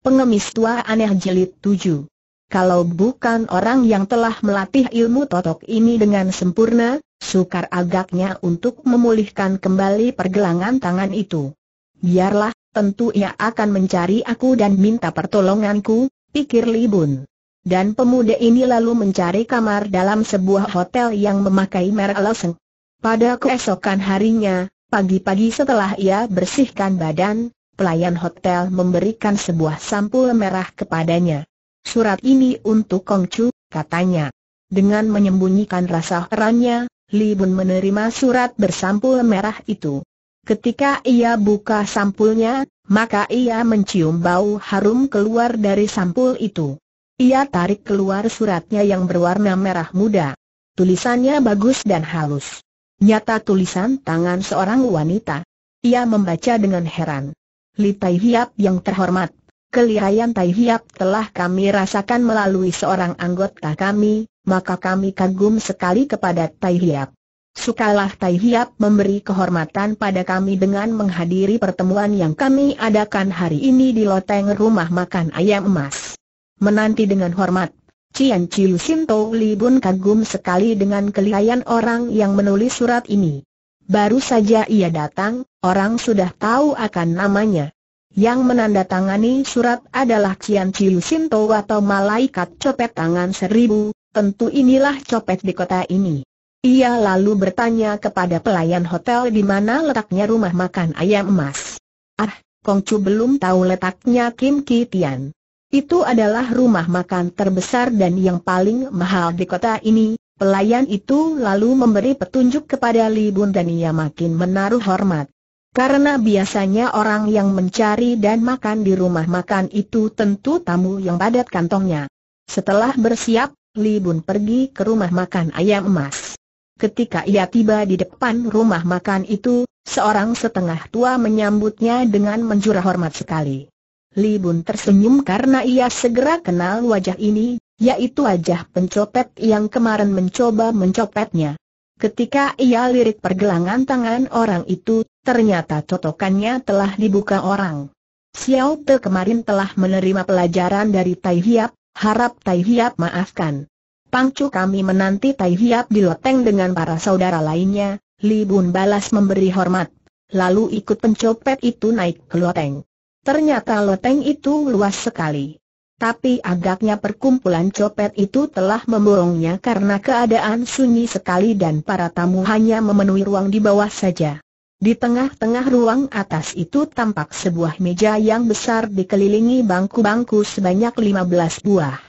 Pengemis tua aneh jilid 7 Kalau bukan orang yang telah melatih ilmu totok ini dengan sempurna, sukar agaknya untuk memulihkan kembali pergelangan tangan itu. Biarlah, tentu ia akan mencari aku dan minta pertolonganku, pikir Libun. Dan pemuda ini lalu mencari kamar dalam sebuah hotel yang memakai merek Lawson. Pada keesokan harinya, Pagi-pagi setelah ia bersihkan badan, pelayan hotel memberikan sebuah sampul merah kepadanya. Surat ini untuk Kongcu, katanya. Dengan menyembunyikan rasa herannya, Li Bun menerima surat bersampul merah itu. Ketika ia buka sampulnya, maka ia mencium bau harum keluar dari sampul itu. Ia tarik keluar suratnya yang berwarna merah muda. Tulisannya bagus dan halus. Nyata tulisan tangan seorang wanita. Ia membaca dengan heran. Li Tai Hiap yang terhormat, kelihayan Tai Hiap telah kami rasakan melalui seorang anggota kami, maka kami kagum sekali kepada Tai Hiap. Sukalah Tai Hiap memberi kehormatan pada kami dengan menghadiri pertemuan yang kami adakan hari ini di loteng rumah makan ayam emas. Menanti dengan hormat, Cian Ciu Sinto Li Bun kagum sekali dengan kelihayan orang yang menulis surat ini. Baru saja ia datang, orang sudah tahu akan namanya. Yang menandatangani surat adalah Cian Ciu Sinto atau malaikat copet tangan seribu, tentu inilah copet di kota ini. Ia lalu bertanya kepada pelayan hotel di mana letaknya rumah makan ayam emas. Ah, Kongcu belum tahu letaknya Kim Ki Tian. Itu adalah rumah makan terbesar dan yang paling mahal di kota ini. Pelayan itu lalu memberi petunjuk kepada Li Bun dan ia makin menaruh hormat. Karena biasanya orang yang mencari dan makan di rumah makan itu tentu tamu yang padat kantongnya. Setelah bersiap, Li Bun pergi ke rumah makan ayam emas. Ketika ia tiba di depan rumah makan itu, seorang setengah tua menyambutnya dengan menjurah hormat sekali. Li Bun tersenyum karena ia segera kenal wajah ini, yaitu wajah pencopet yang kemarin mencoba mencopetnya. Ketika ia lirik pergelangan tangan orang itu, ternyata cotokannya telah dibuka orang. Xiao Te kemarin telah menerima pelajaran dari Tai Hiap, harap Tai Hiap maafkan. Pangcu kami menanti Tai Hiap di loteng dengan para saudara lainnya, Li Bun balas memberi hormat. Lalu ikut pencopet itu naik ke loteng. Ternyata loteng itu luas sekali. Tapi agaknya perkumpulan copet itu telah memborongnya karena keadaan sunyi sekali dan para tamu hanya memenuhi ruang di bawah saja. Di tengah-tengah ruang atas itu tampak sebuah meja yang besar dikelilingi bangku-bangku sebanyak 15 buah.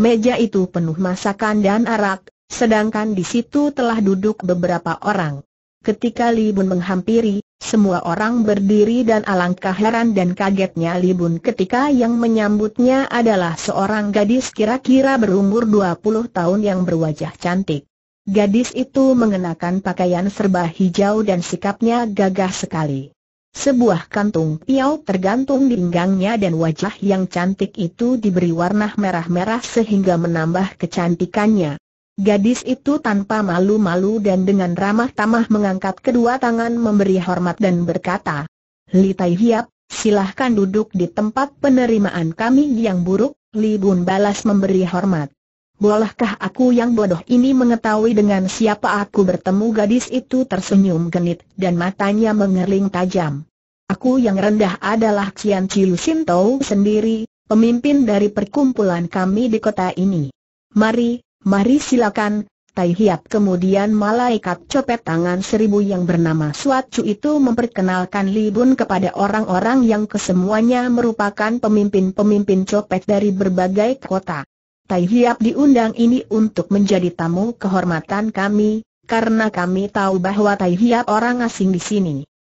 Meja itu penuh masakan dan arak, sedangkan di situ telah duduk beberapa orang. Ketika Li Bun menghampiri, semua orang berdiri dan alangkah heran dan kagetnya Li Bun ketika yang menyambutnya adalah seorang gadis kira-kira berumur 20 tahun yang berwajah cantik. Gadis itu mengenakan pakaian serba hijau dan sikapnya gagah sekali. Sebuah kantung piau tergantung di pinggangnya dan wajah yang cantik itu diberi warna merah-merah sehingga menambah kecantikannya. Gadis itu tanpa malu-malu dan dengan ramah tamah mengangkat kedua tangan memberi hormat dan berkata, Li Tai Hiap, silahkan duduk di tempat penerimaan kami yang buruk, Li Bun balas memberi hormat. Bolehkah aku yang bodoh ini mengetahui dengan siapa aku bertemu gadis itu tersenyum genit dan matanya mengerling tajam. Aku yang rendah adalah Cian Ciu Sintou sendiri, pemimpin dari perkumpulan kami di kota ini. Mari, Mari silakan, Tai Hiap kemudian malaikat copet tangan seribu yang bernama Suatu itu memperkenalkan Li Bun kepada orang-orang yang kesemuanya merupakan pemimpin-pemimpin copet dari berbagai kota. Tai Hiap diundang ini untuk menjadi tamu kehormatan kami, karena kami tahu bahwa Tai Hiap orang asing di sini.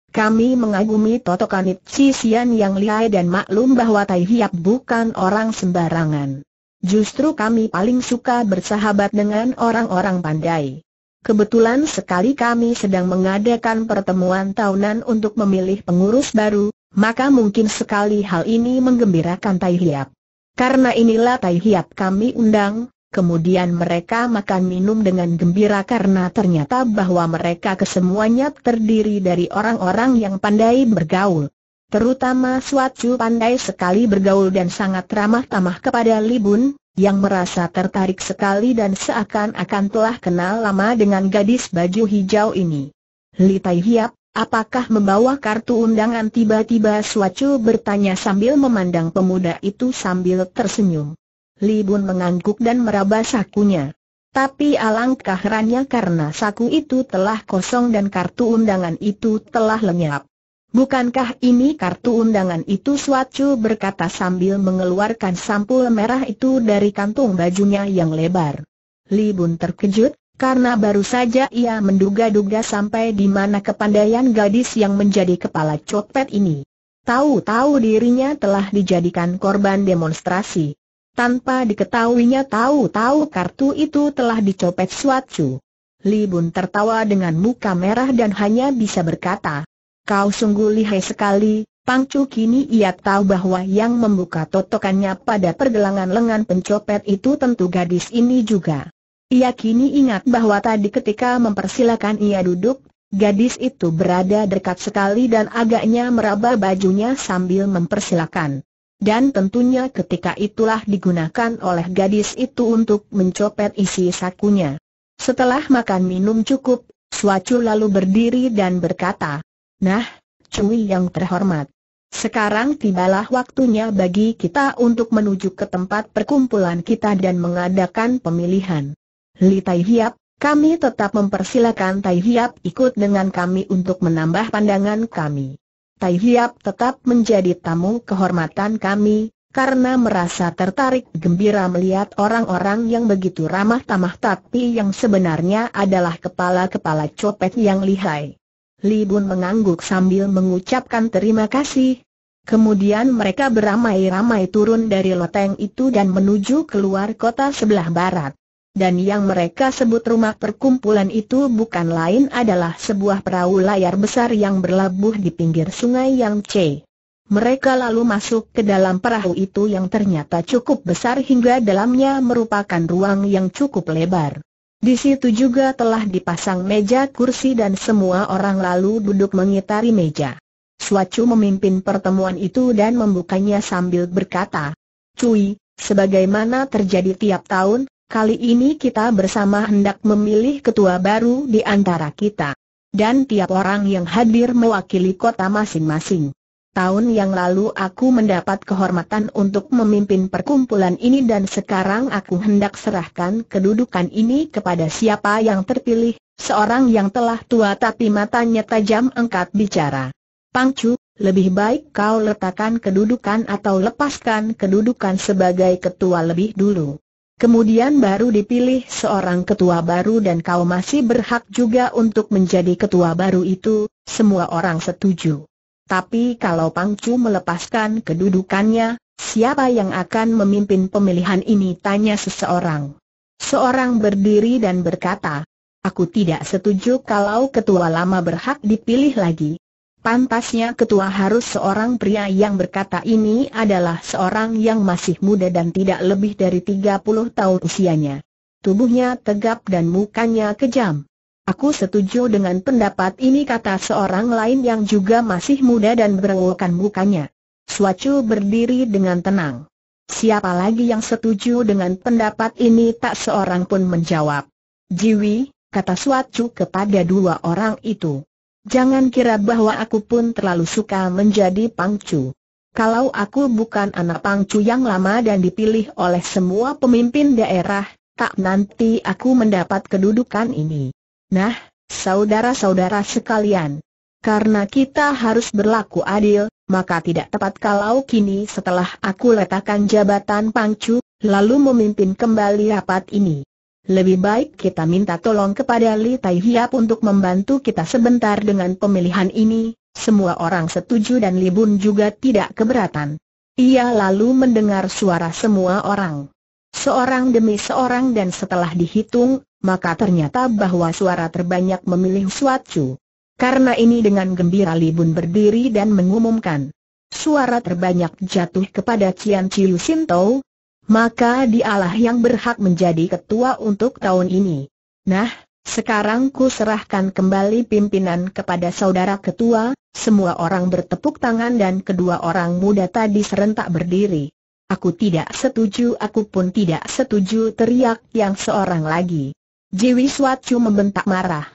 Kami mengagumi totokan Sian yang lihai dan maklum bahwa Tai Hiap bukan orang sembarangan. Justru kami paling suka bersahabat dengan orang-orang pandai. Kebetulan sekali kami sedang mengadakan pertemuan tahunan untuk memilih pengurus baru, maka mungkin sekali hal ini menggembirakan Tai Hiap. Karena inilah Tai Hiap kami undang, kemudian mereka makan minum dengan gembira karena ternyata bahwa mereka kesemuanya terdiri dari orang-orang yang pandai bergaul. Terutama Suatu pandai sekali bergaul dan sangat ramah tamah kepada Libun, yang merasa tertarik sekali dan seakan-akan telah kenal lama dengan gadis baju hijau ini. Li Tai Hiap, apakah membawa kartu undangan tiba-tiba Suatu bertanya sambil memandang pemuda itu sambil tersenyum. Li Bun mengangguk dan meraba sakunya. Tapi alangkah herannya karena saku itu telah kosong dan kartu undangan itu telah lenyap. Bukankah ini kartu undangan itu suatu berkata sambil mengeluarkan sampul merah itu dari kantung bajunya yang lebar. Li Bun terkejut, karena baru saja ia menduga-duga sampai di mana kepandaian gadis yang menjadi kepala copet ini. Tahu-tahu dirinya telah dijadikan korban demonstrasi. Tanpa diketahuinya tahu-tahu kartu itu telah dicopet suatu. Li Bun tertawa dengan muka merah dan hanya bisa berkata, Kau sungguh lihai sekali, Pangcu kini ia tahu bahwa yang membuka totokannya pada pergelangan lengan pencopet itu tentu gadis ini juga. Ia kini ingat bahwa tadi ketika mempersilakan ia duduk, gadis itu berada dekat sekali dan agaknya meraba bajunya sambil mempersilakan. Dan tentunya ketika itulah digunakan oleh gadis itu untuk mencopet isi sakunya. Setelah makan minum cukup, Suacu lalu berdiri dan berkata, Nah, Cui yang terhormat. Sekarang tibalah waktunya bagi kita untuk menuju ke tempat perkumpulan kita dan mengadakan pemilihan. Li Tai Hiap, kami tetap mempersilakan Tai Hiap ikut dengan kami untuk menambah pandangan kami. Tai Hiap tetap menjadi tamu kehormatan kami, karena merasa tertarik gembira melihat orang-orang yang begitu ramah tamah tapi yang sebenarnya adalah kepala-kepala copet yang lihai. Li Bun mengangguk sambil mengucapkan terima kasih. Kemudian mereka beramai-ramai turun dari loteng itu dan menuju keluar kota sebelah barat. Dan yang mereka sebut rumah perkumpulan itu bukan lain adalah sebuah perahu layar besar yang berlabuh di pinggir sungai Yangtze. Mereka lalu masuk ke dalam perahu itu yang ternyata cukup besar hingga dalamnya merupakan ruang yang cukup lebar. Di situ juga telah dipasang meja kursi dan semua orang lalu duduk mengitari meja. Suacu memimpin pertemuan itu dan membukanya sambil berkata, Cui, sebagaimana terjadi tiap tahun, kali ini kita bersama hendak memilih ketua baru di antara kita. Dan tiap orang yang hadir mewakili kota masing-masing. Tahun yang lalu aku mendapat kehormatan untuk memimpin perkumpulan ini dan sekarang aku hendak serahkan kedudukan ini kepada siapa yang terpilih, seorang yang telah tua tapi matanya tajam angkat bicara. Pangcu, lebih baik kau letakkan kedudukan atau lepaskan kedudukan sebagai ketua lebih dulu. Kemudian baru dipilih seorang ketua baru dan kau masih berhak juga untuk menjadi ketua baru itu, semua orang setuju. Tapi kalau Pangcu melepaskan kedudukannya, siapa yang akan memimpin pemilihan ini? Tanya seseorang. Seorang berdiri dan berkata, Aku tidak setuju kalau ketua lama berhak dipilih lagi. Pantasnya ketua harus seorang pria yang berkata ini adalah seorang yang masih muda dan tidak lebih dari 30 tahun usianya. Tubuhnya tegap dan mukanya kejam. Aku setuju dengan pendapat ini kata seorang lain yang juga masih muda dan berewokan mukanya. Suacu berdiri dengan tenang. Siapa lagi yang setuju dengan pendapat ini tak seorang pun menjawab. Jiwi, kata Suacu kepada dua orang itu. Jangan kira bahwa aku pun terlalu suka menjadi pangcu. Kalau aku bukan anak pangcu yang lama dan dipilih oleh semua pemimpin daerah, tak nanti aku mendapat kedudukan ini. Nah, saudara-saudara sekalian, karena kita harus berlaku adil, maka tidak tepat kalau kini setelah aku letakkan jabatan pangcu, lalu memimpin kembali rapat ini. Lebih baik kita minta tolong kepada Li Tai Hiap untuk membantu kita sebentar dengan pemilihan ini, semua orang setuju dan Li Bun juga tidak keberatan. Ia lalu mendengar suara semua orang. Seorang demi seorang dan setelah dihitung, maka ternyata bahwa suara terbanyak memilih Suatu. Karena ini dengan gembira Libun berdiri dan mengumumkan. Suara terbanyak jatuh kepada Cian Ciu Sinto, maka dialah yang berhak menjadi ketua untuk tahun ini. Nah, Sekarang ku serahkan kembali pimpinan kepada saudara ketua, semua orang bertepuk tangan dan kedua orang muda tadi serentak berdiri. Aku tidak setuju, aku pun tidak setuju teriak yang seorang lagi. Jiwi Swatchu membentak marah.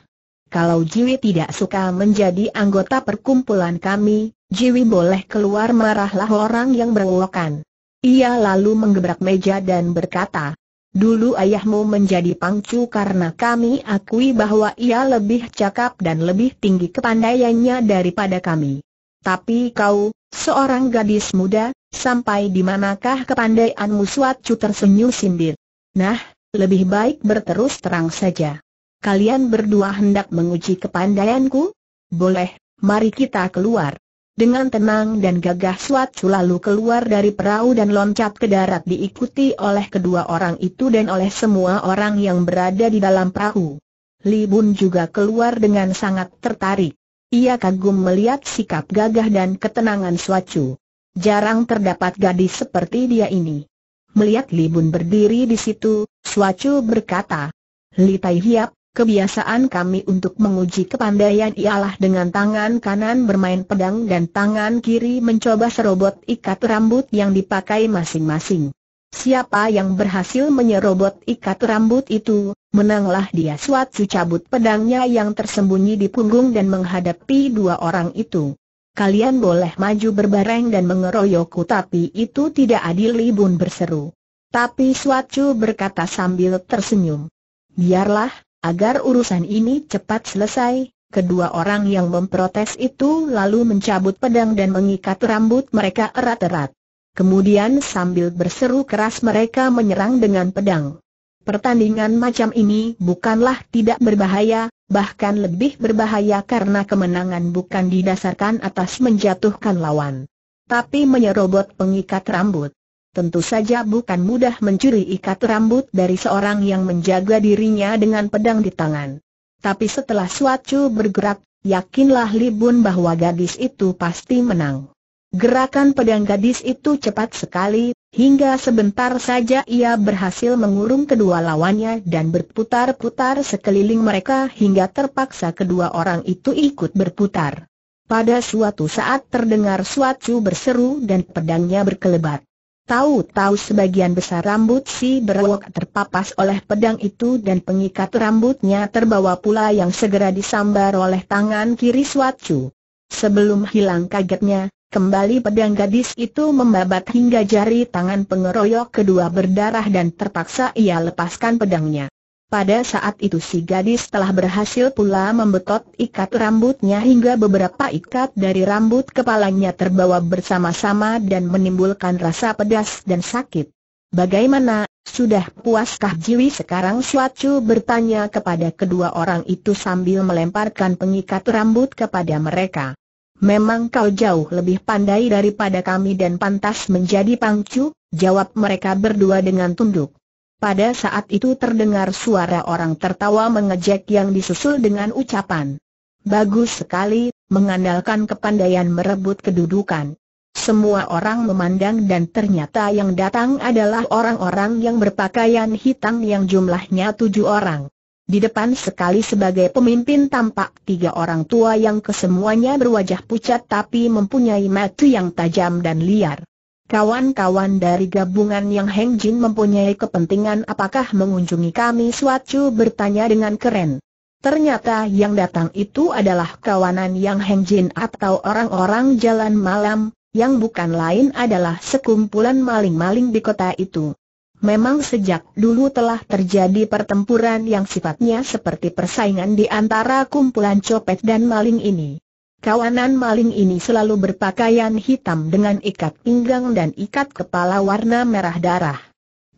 Kalau Jiwi tidak suka menjadi anggota perkumpulan kami, Jiwi boleh keluar marahlah orang yang berowokan. Ia lalu menggebrak meja dan berkata, Dulu ayahmu menjadi pangcu karena kami akui bahwa ia lebih cakap dan lebih tinggi kepandaiannya daripada kami. Tapi kau, seorang gadis muda, sampai di manakah kepandaianmu Suatu tersenyum sindir. Nah, lebih baik berterus terang saja. Kalian berdua hendak menguji kepandaianku? Boleh, mari kita keluar. Dengan tenang dan gagah Suatu lalu keluar dari perahu dan loncat ke darat diikuti oleh kedua orang itu dan oleh semua orang yang berada di dalam perahu. Li Bun juga keluar dengan sangat tertarik. Ia kagum melihat sikap gagah dan ketenangan Suatu. Jarang terdapat gadis seperti dia ini. Melihat Li Bun berdiri di situ, Suatu berkata, Li Tai Hiap, Kebiasaan kami untuk menguji kepandaian ialah dengan tangan kanan bermain pedang dan tangan kiri mencoba serobot ikat rambut yang dipakai masing-masing. Siapa yang berhasil menyerobot ikat rambut itu, menanglah dia suatu cabut pedangnya yang tersembunyi di punggung dan menghadapi dua orang itu. Kalian boleh maju berbareng dan mengeroyokku tapi itu tidak adil Libun berseru. Tapi suatu berkata sambil tersenyum. Biarlah, Agar urusan ini cepat selesai, kedua orang yang memprotes itu lalu mencabut pedang dan mengikat rambut mereka erat-erat. Kemudian sambil berseru keras mereka menyerang dengan pedang. Pertandingan macam ini bukanlah tidak berbahaya, bahkan lebih berbahaya karena kemenangan bukan didasarkan atas menjatuhkan lawan. Tapi menyerobot pengikat rambut. Tentu saja bukan mudah mencuri ikat rambut dari seorang yang menjaga dirinya dengan pedang di tangan. Tapi setelah suatu bergerak, yakinlah Libun bahwa gadis itu pasti menang. Gerakan pedang gadis itu cepat sekali, hingga sebentar saja ia berhasil mengurung kedua lawannya dan berputar-putar sekeliling mereka hingga terpaksa kedua orang itu ikut berputar. Pada suatu saat terdengar suatu berseru dan pedangnya berkelebat. Tahu-tahu sebagian besar rambut si berwok terpapas oleh pedang itu dan pengikat rambutnya terbawa pula yang segera disambar oleh tangan kiri Suatsu. Sebelum hilang kagetnya, kembali pedang gadis itu membabat hingga jari tangan pengeroyok kedua berdarah dan terpaksa ia lepaskan pedangnya. Pada saat itu si gadis telah berhasil pula membetot ikat rambutnya hingga beberapa ikat dari rambut kepalanya terbawa bersama-sama dan menimbulkan rasa pedas dan sakit. Bagaimana, sudah puaskah Jiwi sekarang Suatu bertanya kepada kedua orang itu sambil melemparkan pengikat rambut kepada mereka. Memang kau jauh lebih pandai daripada kami dan pantas menjadi pangcu, jawab mereka berdua dengan tunduk. Pada saat itu terdengar suara orang tertawa mengejek yang disusul dengan ucapan. Bagus sekali, mengandalkan kepandaian merebut kedudukan. Semua orang memandang dan ternyata yang datang adalah orang-orang yang berpakaian hitam yang jumlahnya tujuh orang. Di depan sekali sebagai pemimpin tampak tiga orang tua yang kesemuanya berwajah pucat tapi mempunyai mata yang tajam dan liar. Kawan-kawan dari gabungan yang Heng Jin mempunyai kepentingan apakah mengunjungi kami Suatu bertanya dengan keren. Ternyata yang datang itu adalah kawanan yang Heng Jin atau orang-orang jalan malam, yang bukan lain adalah sekumpulan maling-maling di kota itu. Memang sejak dulu telah terjadi pertempuran yang sifatnya seperti persaingan di antara kumpulan copet dan maling ini. Kawanan maling ini selalu berpakaian hitam dengan ikat pinggang dan ikat kepala warna merah darah.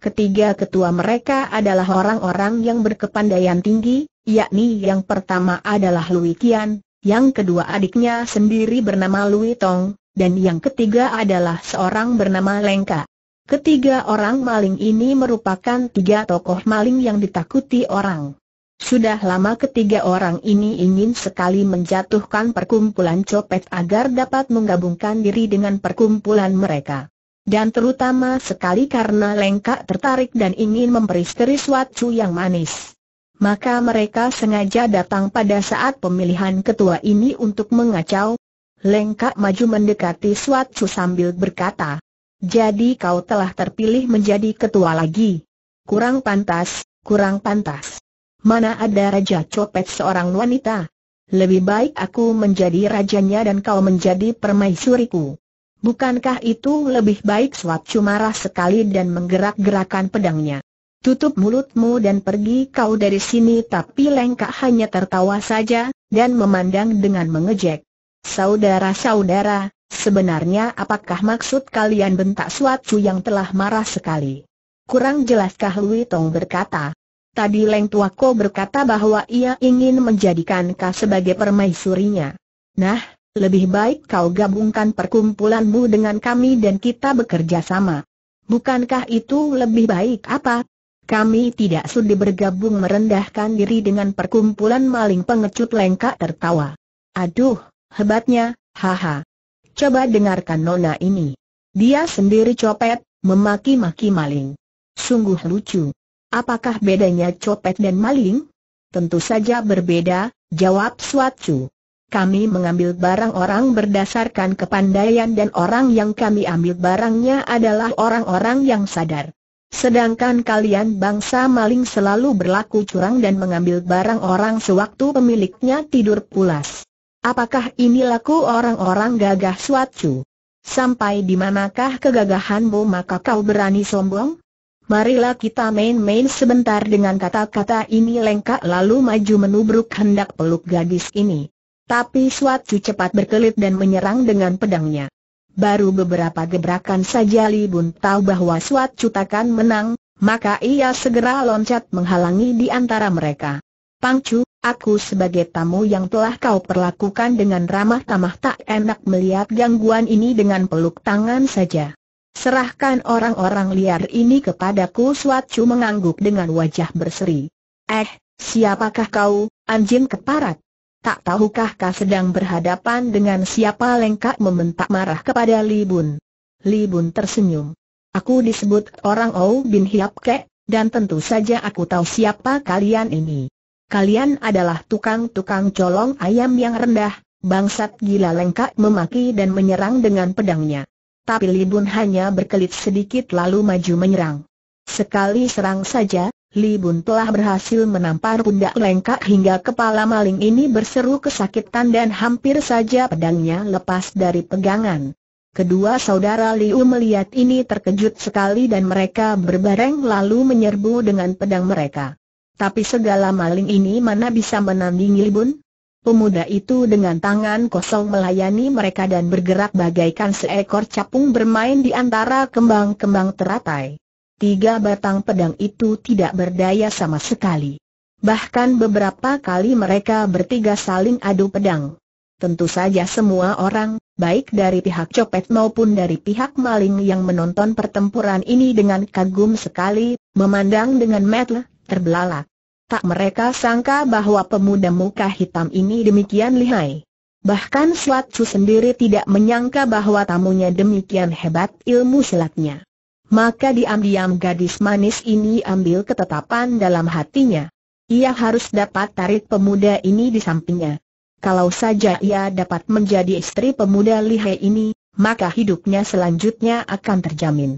Ketiga ketua mereka adalah orang-orang yang berkepandaian tinggi, yakni yang pertama adalah Lui Kian, yang kedua adiknya sendiri bernama Lui Tong, dan yang ketiga adalah seorang bernama Lengka. Ketiga orang maling ini merupakan tiga tokoh maling yang ditakuti orang. Sudah lama ketiga orang ini ingin sekali menjatuhkan perkumpulan copet agar dapat menggabungkan diri dengan perkumpulan mereka. Dan terutama sekali karena lengkak tertarik dan ingin memperisteri suatu yang manis. Maka mereka sengaja datang pada saat pemilihan ketua ini untuk mengacau. Lengkak maju mendekati Suatu sambil berkata, Jadi kau telah terpilih menjadi ketua lagi. Kurang pantas, kurang pantas. Mana ada Raja Copet seorang wanita? Lebih baik aku menjadi rajanya dan kau menjadi permaisuriku. Bukankah itu lebih baik Suatu marah sekali dan menggerak-gerakan pedangnya. Tutup mulutmu dan pergi kau dari sini tapi Lengkak hanya tertawa saja, dan memandang dengan mengejek. Saudara-saudara, sebenarnya apakah maksud kalian bentak suatu yang telah marah sekali? Kurang jelaskah Lui Tong berkata? Tadi Leng Tuako berkata bahwa ia ingin menjadikan kau sebagai permaisurinya. Nah, lebih baik kau gabungkan perkumpulanmu dengan kami dan kita bekerja sama. Bukankah itu lebih baik apa? Kami tidak sudi bergabung merendahkan diri dengan perkumpulan maling pengecut lengkak tertawa. Aduh, hebatnya, haha. Coba dengarkan nona ini. Dia sendiri copet, memaki-maki maling. Sungguh lucu. Apakah bedanya copet dan maling? Tentu saja berbeda, jawab Suatu. Kami mengambil barang orang berdasarkan kepandaian dan orang yang kami ambil barangnya adalah orang-orang yang sadar. Sedangkan kalian bangsa maling selalu berlaku curang dan mengambil barang orang sewaktu pemiliknya tidur pulas. Apakah ini laku orang-orang gagah suatu? Sampai di manakah kegagahanmu maka kau berani sombong? Marilah kita main-main sebentar dengan kata-kata ini lengkap lalu maju menubruk hendak peluk gadis ini. Tapi suatu cepat berkelit dan menyerang dengan pedangnya. Baru beberapa gebrakan saja Li Bun tahu bahwa suatu takkan menang, maka ia segera loncat menghalangi di antara mereka. Pangcu, aku sebagai tamu yang telah kau perlakukan dengan ramah tamah tak enak melihat gangguan ini dengan peluk tangan saja. Serahkan orang-orang liar ini kepadaku Suatu mengangguk dengan wajah berseri. Eh, siapakah kau, anjing keparat? Tak tahukah kau sedang berhadapan dengan siapa lengkap membentak marah kepada Li Bun. Li Bun tersenyum. Aku disebut orang Ou bin Hiap Kek, dan tentu saja aku tahu siapa kalian ini. Kalian adalah tukang-tukang colong ayam yang rendah, bangsat gila lengkap memaki dan menyerang dengan pedangnya. Tapi Li Bun hanya berkelit sedikit lalu maju menyerang. Sekali serang saja, Li Bun telah berhasil menampar pundak lengkak hingga kepala maling ini berseru kesakitan dan hampir saja pedangnya lepas dari pegangan. Kedua saudara Liu melihat ini terkejut sekali dan mereka berbareng lalu menyerbu dengan pedang mereka. Tapi segala maling ini mana bisa menandingi Li Bun? Pemuda itu dengan tangan kosong melayani mereka dan bergerak bagaikan seekor capung bermain di antara kembang-kembang teratai. Tiga batang pedang itu tidak berdaya sama sekali. Bahkan beberapa kali mereka bertiga saling adu pedang. Tentu saja semua orang, baik dari pihak copet maupun dari pihak maling yang menonton pertempuran ini dengan kagum sekali, memandang dengan mata terbelalak. Tak mereka sangka bahwa pemuda muka hitam ini demikian lihai. Bahkan Suatu sendiri tidak menyangka bahwa tamunya demikian hebat ilmu silatnya. Maka diam-diam gadis manis ini ambil ketetapan dalam hatinya. Ia harus dapat tarik pemuda ini di sampingnya. Kalau saja ia dapat menjadi istri pemuda lihai ini, maka hidupnya selanjutnya akan terjamin.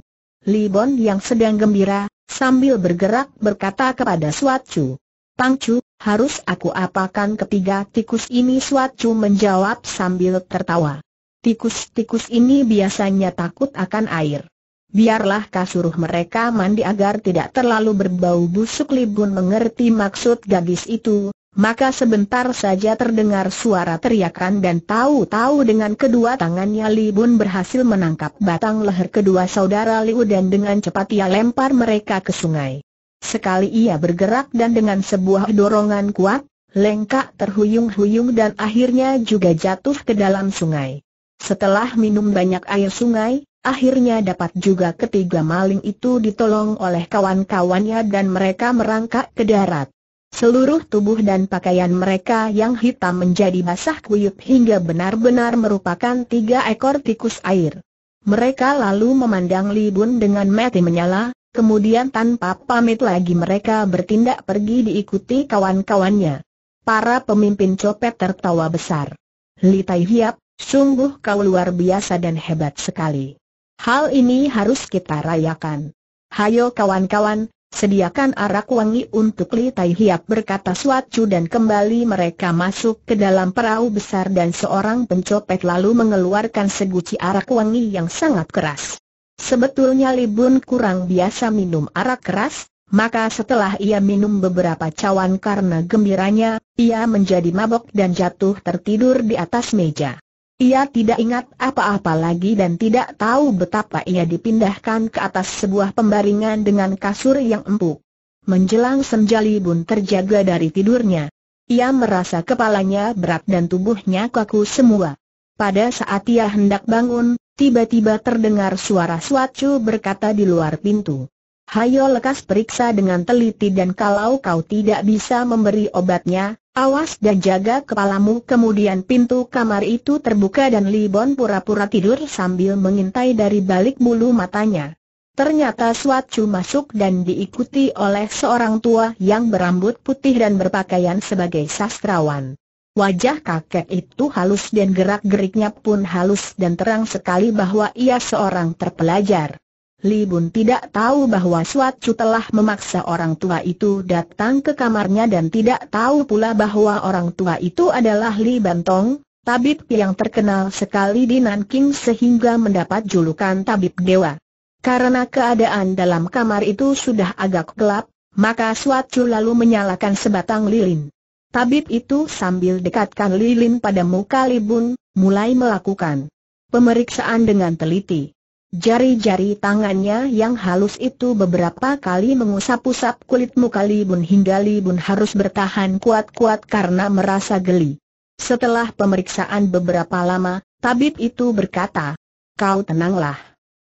Li Bon yang sedang gembira, sambil bergerak berkata kepada Suatu. Pangcu, harus aku apakan ketiga tikus ini Suatu menjawab sambil tertawa. Tikus-tikus ini biasanya takut akan air. Biarlah kasuruh mereka mandi agar tidak terlalu berbau busuk Libun mengerti maksud gadis itu, maka sebentar saja terdengar suara teriakan dan tahu-tahu dengan kedua tangannya Libun berhasil menangkap batang leher kedua saudara Liu dan dengan cepat ia lempar mereka ke sungai. Sekali ia bergerak dan dengan sebuah dorongan kuat, lengkak terhuyung-huyung dan akhirnya juga jatuh ke dalam sungai. Setelah minum banyak air sungai, Akhirnya dapat juga ketiga maling itu ditolong oleh kawan-kawannya dan mereka merangkak ke darat. Seluruh tubuh dan pakaian mereka yang hitam menjadi basah kuyup hingga benar-benar merupakan tiga ekor tikus air. Mereka lalu memandang Libun dengan mati menyala, Kemudian tanpa pamit lagi mereka bertindak pergi diikuti kawan-kawannya. Para pemimpin copet tertawa besar. Li Tai Hiap, sungguh kau luar biasa dan hebat sekali. Hal ini harus kita rayakan. Hayo kawan-kawan, Sediakan arak wangi untuk Li Tai Hiap berkata Suatu dan kembali mereka masuk ke dalam perahu besar dan seorang pencopet lalu mengeluarkan seguci arak wangi yang sangat keras. Sebetulnya Li Bun kurang biasa minum arak keras, maka setelah ia minum beberapa cawan karena gembiranya, ia menjadi mabok dan jatuh tertidur di atas meja. Ia tidak ingat apa-apa lagi dan tidak tahu betapa ia dipindahkan ke atas sebuah pembaringan dengan kasur yang empuk. Menjelang senjali bun terjaga dari tidurnya. Ia merasa kepalanya berat dan tubuhnya kaku semua. Pada saat ia hendak bangun, tiba-tiba terdengar suara suatu berkata di luar pintu. Hayo lekas periksa dengan teliti dan kalau kau tidak bisa memberi obatnya, Awas dan jaga kepalamu kemudian pintu kamar itu terbuka dan Li Bon pura-pura tidur sambil mengintai dari balik bulu matanya. Ternyata Suat masuk dan diikuti oleh seorang tua yang berambut putih dan berpakaian sebagai sastrawan. Wajah kakek itu halus dan gerak-geriknya pun halus dan terang sekali bahwa ia seorang terpelajar. Li Bun tidak tahu bahwa Suatu telah memaksa orang tua itu datang ke kamarnya dan tidak tahu pula bahwa orang tua itu adalah Li Bantong, tabib yang terkenal sekali di Nanking sehingga mendapat julukan tabib dewa. Karena keadaan dalam kamar itu sudah agak gelap, maka Suatu lalu menyalakan sebatang lilin. Tabib itu sambil dekatkan lilin pada muka Li Bun, mulai melakukan pemeriksaan dengan teliti. Jari-jari tangannya yang halus itu beberapa kali mengusap-usap kulit muka Libun hingga Libun harus bertahan kuat-kuat karena merasa geli. Setelah pemeriksaan beberapa lama, tabib itu berkata, Kau tenanglah.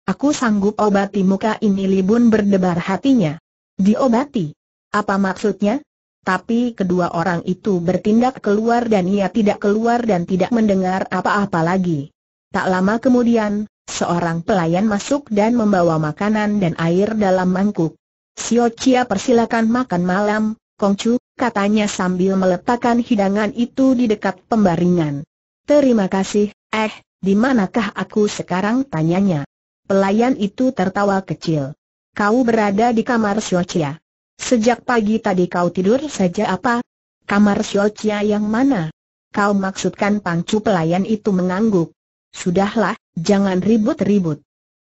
Aku sanggup obati muka ini Libun berdebar hatinya. Diobati? Apa maksudnya? Tapi kedua orang itu bertindak keluar dan ia tidak keluar dan tidak mendengar apa-apa lagi. Tak lama kemudian, seorang pelayan masuk dan membawa makanan dan air dalam mangkuk. Sio Chia persilakan makan malam, Kongcu, katanya sambil meletakkan hidangan itu di dekat pembaringan. Terima kasih, eh, di manakah aku sekarang tanyanya. Pelayan itu tertawa kecil. Kau berada di kamar Sio Chia. Sejak pagi tadi kau tidur saja apa? Kamar Sio Chia yang mana? Kau maksudkan Pangcu pelayan itu mengangguk. Sudahlah, jangan ribut-ribut.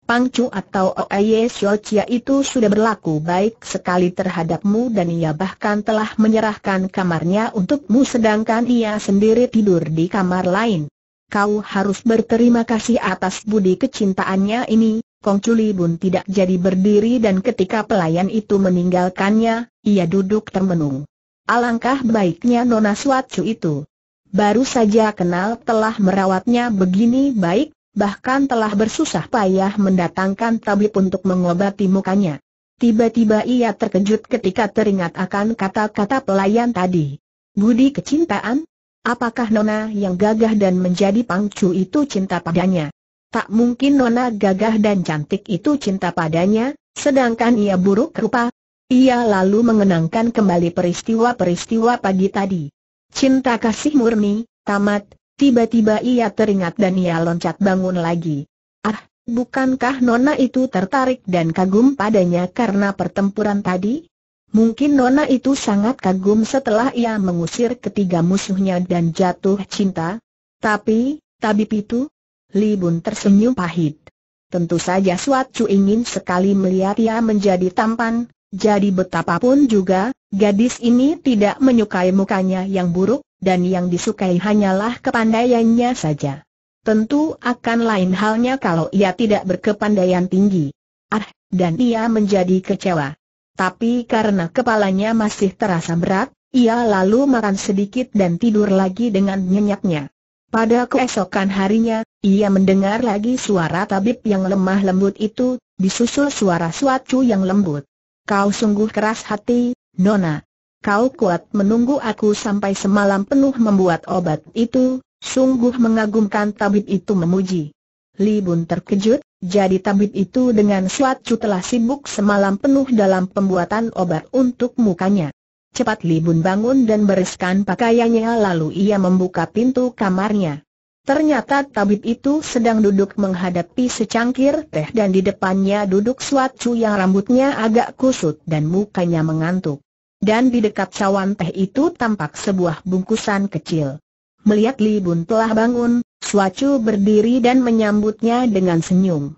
Pangcu atau Oaye Xiao itu sudah berlaku baik sekali terhadapmu dan ia bahkan telah menyerahkan kamarnya untukmu sedangkan ia sendiri tidur di kamar lain. Kau harus berterima kasih atas budi kecintaannya ini, Kong Chuli Bun tidak jadi berdiri dan ketika pelayan itu meninggalkannya, ia duduk termenung. Alangkah baiknya Nona Suatsu itu. Baru saja kenal telah merawatnya begini baik, bahkan telah bersusah payah mendatangkan tabib untuk mengobati mukanya. Tiba-tiba ia terkejut ketika teringat akan kata-kata pelayan tadi. Budi kecintaan? Apakah Nona yang gagah dan menjadi pangcu itu cinta padanya? Tak mungkin Nona gagah dan cantik itu cinta padanya, sedangkan ia buruk rupa. Ia lalu mengenangkan kembali peristiwa-peristiwa pagi tadi. Cinta kasih murni, tamat, tiba-tiba ia teringat dan ia loncat bangun lagi. Ah, bukankah Nona itu tertarik dan kagum padanya karena pertempuran tadi? Mungkin Nona itu sangat kagum setelah ia mengusir ketiga musuhnya dan jatuh cinta. Tapi, tabib itu? Li Bun tersenyum pahit. Tentu saja suatu ingin sekali melihat ia menjadi tampan, jadi betapapun juga, gadis ini tidak menyukai mukanya yang buruk, dan yang disukai hanyalah kepandaiannya saja. Tentu akan lain halnya kalau ia tidak berkepandaian tinggi. Ah, dan ia menjadi kecewa. Tapi karena kepalanya masih terasa berat, ia lalu makan sedikit dan tidur lagi dengan nyenyaknya. Pada keesokan harinya, ia mendengar lagi suara tabib yang lemah lembut itu, disusul suara suatu yang lembut. Kau sungguh keras hati, Nona. Kau kuat menunggu aku sampai semalam penuh membuat obat itu, sungguh mengagumkan tabib itu memuji. Li Bun terkejut, jadi tabib itu dengan suatu telah sibuk semalam penuh dalam pembuatan obat untuk mukanya. Cepat Libun bangun dan bereskan pakaiannya lalu ia membuka pintu kamarnya. Ternyata tabib itu sedang duduk menghadapi secangkir teh dan di depannya duduk suatu yang rambutnya agak kusut dan mukanya mengantuk. Dan di dekat cawan teh itu tampak sebuah bungkusan kecil. Melihat Li Bun telah bangun, suatu berdiri dan menyambutnya dengan senyum.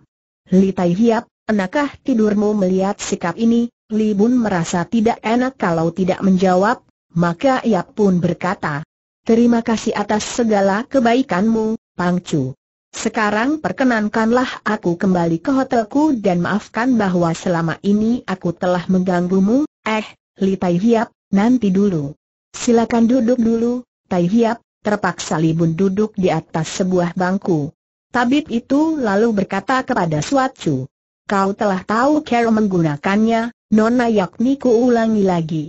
Li Tai Hiap, enakkah tidurmu melihat sikap ini? Li Bun merasa tidak enak kalau tidak menjawab, maka ia pun berkata, Terima kasih atas segala kebaikanmu, Pangcu. Sekarang perkenankanlah aku kembali ke hotelku dan maafkan bahwa selama ini aku telah mengganggumu, eh, Li Tai Hiap, nanti dulu. Silakan duduk dulu, Tai Hiap, terpaksa Libun duduk di atas sebuah bangku. Tabib itu lalu berkata kepada Suatsu, kau telah tahu cara menggunakannya, Nona yakni ku ulangi lagi.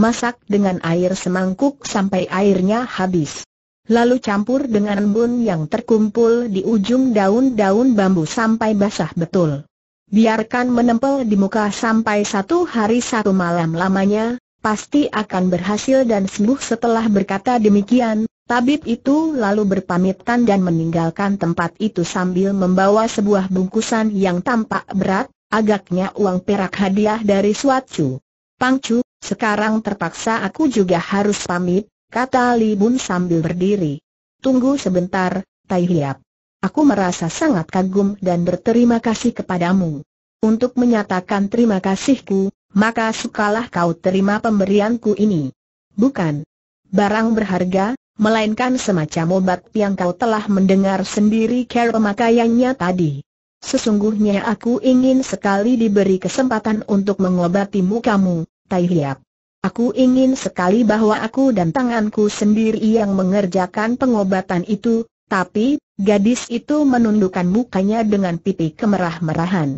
Masak dengan air semangkuk sampai airnya habis. Lalu campur dengan embun yang terkumpul di ujung daun-daun bambu sampai basah betul. Biarkan menempel di muka sampai satu hari satu malam lamanya, pasti akan berhasil dan sembuh setelah berkata demikian, tabib itu lalu berpamitan dan meninggalkan tempat itu sambil membawa sebuah bungkusan yang tampak berat, agaknya uang perak hadiah dari Suatsu. Pangcu, sekarang terpaksa aku juga harus pamit, kata Li Bun sambil berdiri. Tunggu sebentar, Tai Hiap. Aku merasa sangat kagum dan berterima kasih kepadamu. Untuk menyatakan terima kasihku, maka sukalah kau terima pemberianku ini. Bukan barang berharga, melainkan semacam obat yang kau telah mendengar sendiri cara pemakaiannya tadi. Sesungguhnya aku ingin sekali diberi kesempatan untuk mengobati mukamu, Tai Hiap. Aku ingin sekali bahwa aku dan tanganku sendiri yang mengerjakan pengobatan itu, tapi, gadis itu menundukkan mukanya dengan pipi kemerah-merahan.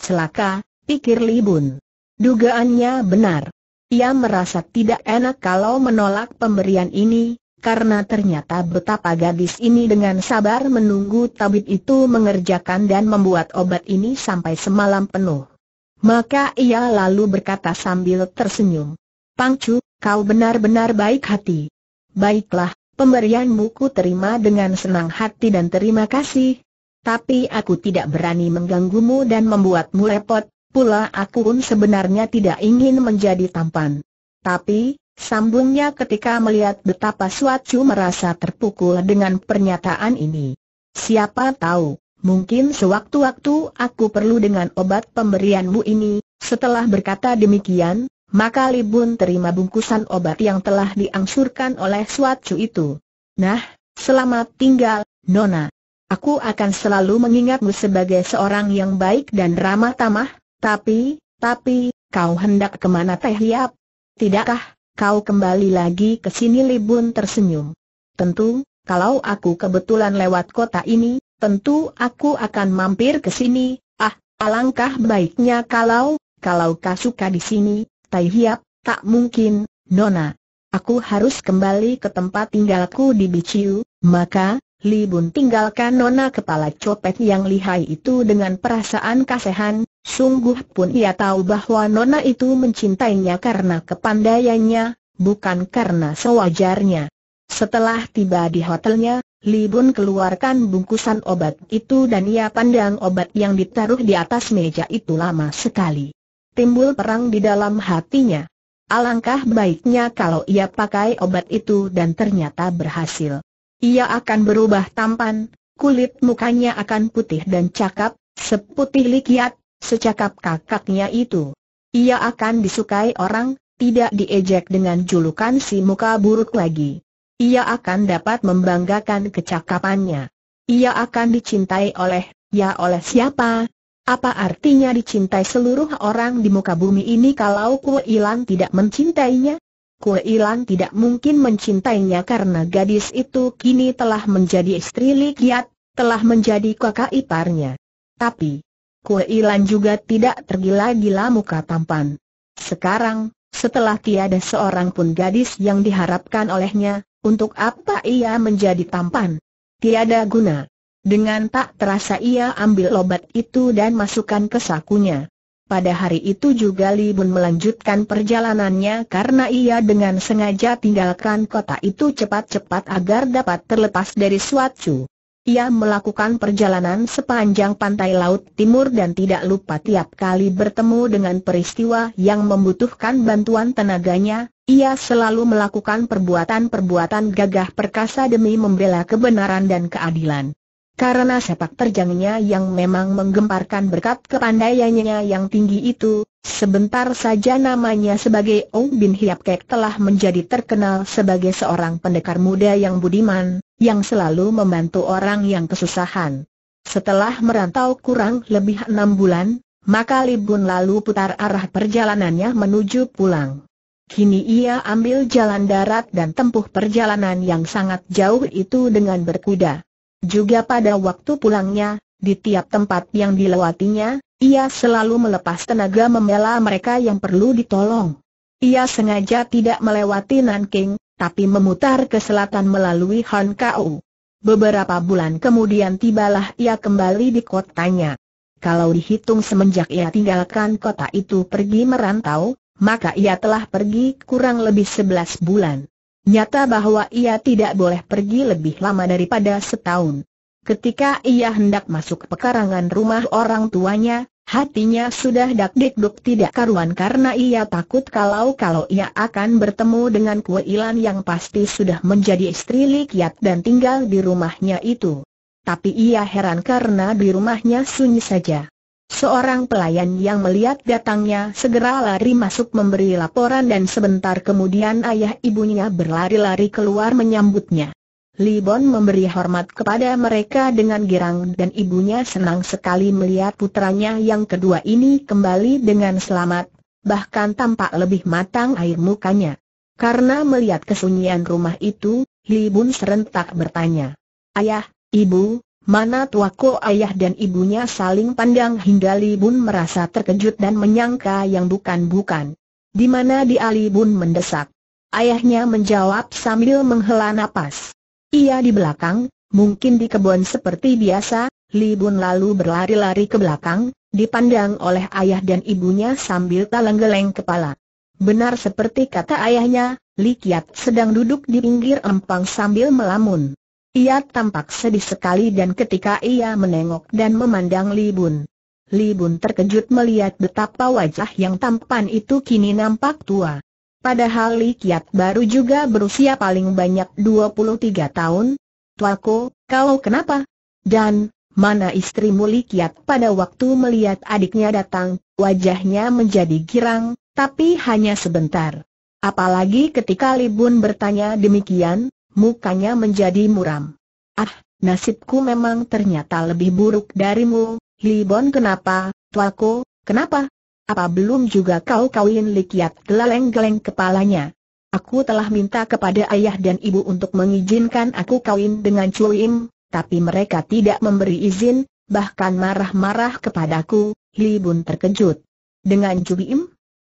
Celaka, pikir Libun. Dugaannya benar. Ia merasa tidak enak kalau menolak pemberian ini, karena ternyata betapa gadis ini dengan sabar menunggu tabib itu mengerjakan dan membuat obat ini sampai semalam penuh. Maka ia lalu berkata sambil tersenyum. Pangcu, kau benar-benar baik hati. Baiklah, pemberianmu ku terima dengan senang hati dan terima kasih. Tapi aku tidak berani mengganggumu dan membuatmu repot, pula aku pun sebenarnya tidak ingin menjadi tampan. Tapi, Sambungnya ketika melihat betapa Suatu merasa terpukul dengan pernyataan ini. Siapa tahu, mungkin sewaktu-waktu aku perlu dengan obat pemberianmu ini. Setelah berkata demikian, maka Libun terima bungkusan obat yang telah diangsurkan oleh Suatu itu. Nah, selamat tinggal, Nona. Aku akan selalu mengingatmu sebagai seorang yang baik dan ramah tamah, tapi, tapi, kau hendak ke mana Teh Hiap? Tidakkah, kau kembali lagi ke sini Libun tersenyum. Tentu, kalau aku kebetulan lewat kota ini, tentu aku akan mampir ke sini. Ah, alangkah baiknya kalau, kalau kau suka di sini, Tai Hiap, tak mungkin, Nona. Aku harus kembali ke tempat tinggalku di Biciu, maka, Li Bun tinggalkan nona kepala copet yang lihai itu dengan perasaan kasihan, sungguh pun ia tahu bahwa nona itu mencintainya karena kepandaiannya, bukan karena sewajarnya. Setelah tiba di hotelnya, Li Bun keluarkan bungkusan obat itu dan ia pandang obat yang ditaruh di atas meja itu lama sekali. Timbul perang di dalam hatinya. Alangkah baiknya kalau ia pakai obat itu dan ternyata berhasil. Ia akan berubah tampan, kulit mukanya akan putih dan cakap, seputih likiat, secakap kakaknya itu. Ia akan disukai orang, tidak diejek dengan julukan si muka buruk lagi. Ia akan dapat membanggakan kecakapannya. Ia akan dicintai oleh, ya oleh siapa? Apa artinya dicintai seluruh orang di muka bumi ini kalau Kuilan tidak mencintainya? Kue Ilan tidak mungkin mencintainya karena gadis itu kini telah menjadi istri Likiat, telah menjadi kakak iparnya. Tapi, Kue Ilan juga tidak tergila-gila muka tampan. Sekarang, setelah tiada seorang pun gadis yang diharapkan olehnya, untuk apa ia menjadi tampan? Tiada guna. Dengan tak terasa ia ambil obat itu dan masukkan ke sakunya. Pada hari itu juga Li Bun melanjutkan perjalanannya karena ia dengan sengaja tinggalkan kota itu cepat-cepat agar dapat terlepas dari Suatu. Ia melakukan perjalanan sepanjang pantai laut timur dan tidak lupa tiap kali bertemu dengan peristiwa yang membutuhkan bantuan tenaganya, ia selalu melakukan perbuatan-perbuatan gagah perkasa demi membela kebenaran dan keadilan. Karena sepak terjangnya yang memang menggemparkan berkat kepandaiannya yang tinggi itu, sebentar saja namanya sebagai Ong Bin Hiap Kek telah menjadi terkenal sebagai seorang pendekar muda yang budiman, yang selalu membantu orang yang kesusahan. Setelah merantau kurang lebih enam bulan, maka Libun lalu putar arah perjalanannya menuju pulang. Kini ia ambil jalan darat dan tempuh perjalanan yang sangat jauh itu dengan berkuda. Juga pada waktu pulangnya, di tiap tempat yang dilewatinya, ia selalu melepas tenaga membela mereka yang perlu ditolong. Ia sengaja tidak melewati Nanking, tapi memutar ke selatan melalui Han Kau. Beberapa bulan kemudian tibalah ia kembali di kotanya. Kalau dihitung semenjak ia tinggalkan kota itu pergi merantau, maka ia telah pergi kurang lebih 11 bulan. Nyata bahwa ia tidak boleh pergi lebih lama daripada setahun. Ketika ia hendak masuk pekarangan rumah orang tuanya, hatinya sudah dak-dikduk tidak karuan karena ia takut kalau-kalau ia akan bertemu dengan Kuilan yang pasti sudah menjadi istri Likiat dan tinggal di rumahnya itu. Tapi ia heran karena di rumahnya sunyi saja. Seorang pelayan yang melihat datangnya segera lari masuk memberi laporan dan sebentar kemudian ayah ibunya berlari-lari keluar menyambutnya. Li Bon memberi hormat kepada mereka dengan girang dan ibunya senang sekali melihat putranya yang kedua ini kembali dengan selamat, bahkan tampak lebih matang air mukanya. Karena melihat kesunyian rumah itu, Li Bun serentak bertanya, Ayah, Ibu, Mana tuaku ayah dan ibunya saling pandang hingga Li Bun merasa terkejut dan menyangka yang bukan-bukan. Di mana di Ali Bun mendesak. Ayahnya menjawab sambil menghela napas. Ia di belakang, mungkin di kebun seperti biasa, Li Bun lalu berlari-lari ke belakang, dipandang oleh ayah dan ibunya sambil talang-geleng kepala. Benar seperti kata ayahnya, Li Kiat sedang duduk di pinggir empang sambil melamun. Ia tampak sedih sekali dan ketika ia menengok dan memandang Li Bun. Li Bun terkejut melihat betapa wajah yang tampan itu kini nampak tua. Padahal Li Kiat baru juga berusia paling banyak 23 tahun. Tuaku, kau kenapa? Dan, mana istrimu Li Kiat pada waktu melihat adiknya datang, wajahnya menjadi girang, tapi hanya sebentar. Apalagi ketika Li Bun bertanya demikian, mukanya menjadi muram. Ah, nasibku memang ternyata lebih buruk darimu, Libon kenapa, tuaku, kenapa? Apa belum juga kau kawin likiat geleng-geleng kepalanya? Aku telah minta kepada ayah dan ibu untuk mengizinkan aku kawin dengan Cuim, tapi mereka tidak memberi izin, bahkan marah-marah kepadaku, Libun terkejut. Dengan Cuim?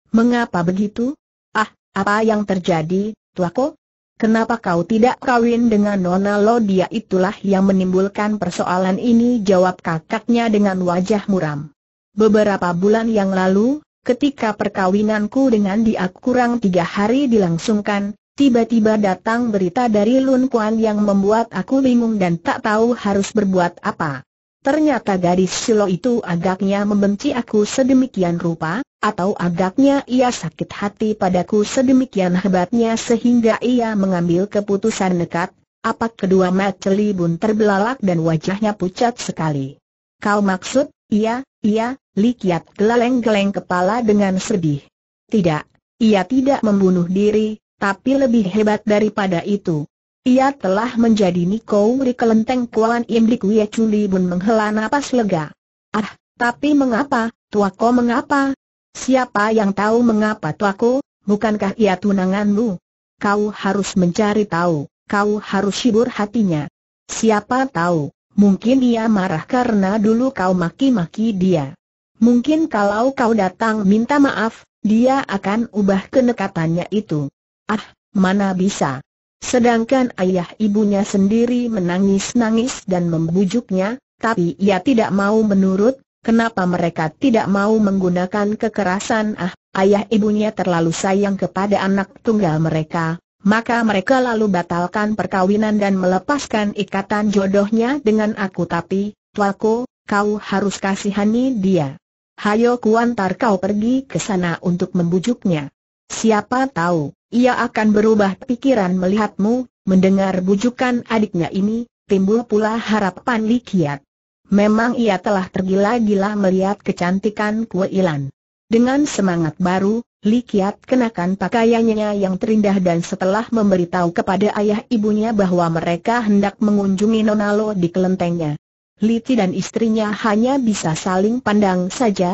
Mengapa begitu? Ah, apa yang terjadi, tuaku? Kenapa kau tidak kawin dengan Nona Lo dia itulah yang menimbulkan persoalan ini jawab kakaknya dengan wajah muram. Beberapa bulan yang lalu, ketika perkawinanku dengan dia kurang tiga hari dilangsungkan, tiba-tiba datang berita dari Lun Kuan yang membuat aku bingung dan tak tahu harus berbuat apa. Ternyata gadis Silo itu agaknya membenci aku sedemikian rupa, atau agaknya ia sakit hati padaku sedemikian hebatnya sehingga ia mengambil keputusan nekat, apa kedua mata Libun terbelalak dan wajahnya pucat sekali. Kau maksud, iya, iya, Likiat geleng-geleng kepala dengan sedih. Tidak, ia tidak membunuh diri, tapi lebih hebat daripada itu. Ia telah menjadi Niko di kelenteng Kuan Im di Kuya Chuli Bun menghela napas lega. Ah, tapi mengapa, tuako mengapa? Siapa yang tahu mengapa tuako, bukankah ia tunanganmu? Kau harus mencari tahu, kau harus hibur hatinya. Siapa tahu, mungkin ia marah karena dulu kau maki-maki dia. Mungkin kalau kau datang minta maaf, dia akan ubah kenekatannya itu. Ah, mana bisa. Sedangkan ayah ibunya sendiri menangis-nangis dan membujuknya, tapi ia tidak mau menurut, kenapa mereka tidak mau menggunakan kekerasan ah, ayah ibunya terlalu sayang kepada anak tunggal mereka, maka mereka lalu batalkan perkawinan dan melepaskan ikatan jodohnya dengan aku tapi, tuaku, kau harus kasihani dia. Hayo kuantar kau pergi ke sana untuk membujuknya. Siapa tahu, ia akan berubah pikiran melihatmu, mendengar bujukan adiknya ini, timbul pula harapan Likiat. Memang ia telah tergila-gila melihat kecantikan Kue Ilan. Dengan semangat baru, Li Kiat kenakan pakaiannya yang terindah dan setelah memberitahu kepada ayah ibunya bahwa mereka hendak mengunjungi Nonalo di kelentengnya. Liti dan istrinya hanya bisa saling pandang saja,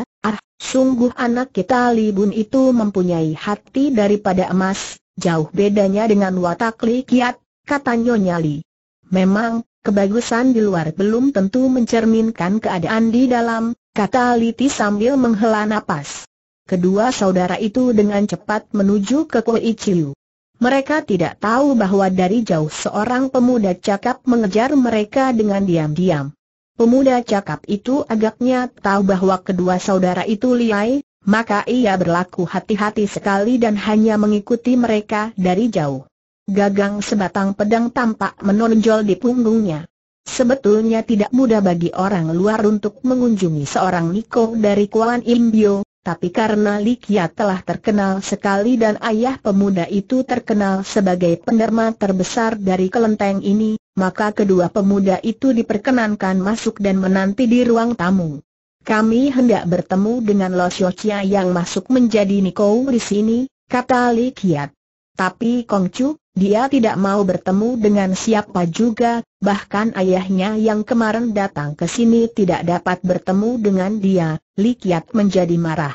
sungguh anak kita Li Bun itu mempunyai hati daripada emas, jauh bedanya dengan watak Li Kiat, kata Nyonya Li. Memang, Kebagusan di luar belum tentu mencerminkan keadaan di dalam, kata Liti sambil menghela napas. Kedua saudara itu dengan cepat menuju ke Koi Chiu. Mereka tidak tahu bahwa dari jauh seorang pemuda cakap mengejar mereka dengan diam-diam. Pemuda cakap itu agaknya tahu bahwa kedua saudara itu liai, maka ia berlaku hati-hati sekali dan hanya mengikuti mereka dari jauh. Gagang sebatang pedang tampak menonjol di punggungnya. Sebetulnya tidak mudah bagi orang luar untuk mengunjungi seorang Niko dari Kuala Imbio, tapi karena Likia telah terkenal sekali dan ayah pemuda itu terkenal sebagai penderma terbesar dari kelenteng ini, maka kedua pemuda itu diperkenankan masuk dan menanti di ruang tamu. Kami hendak bertemu dengan Lo Xiaoqia yang masuk menjadi Niko di sini, kata Likiat. Tapi Kongcu, dia tidak mau bertemu dengan siapa juga, bahkan ayahnya yang kemarin datang ke sini tidak dapat bertemu dengan dia, Li Kiat menjadi marah.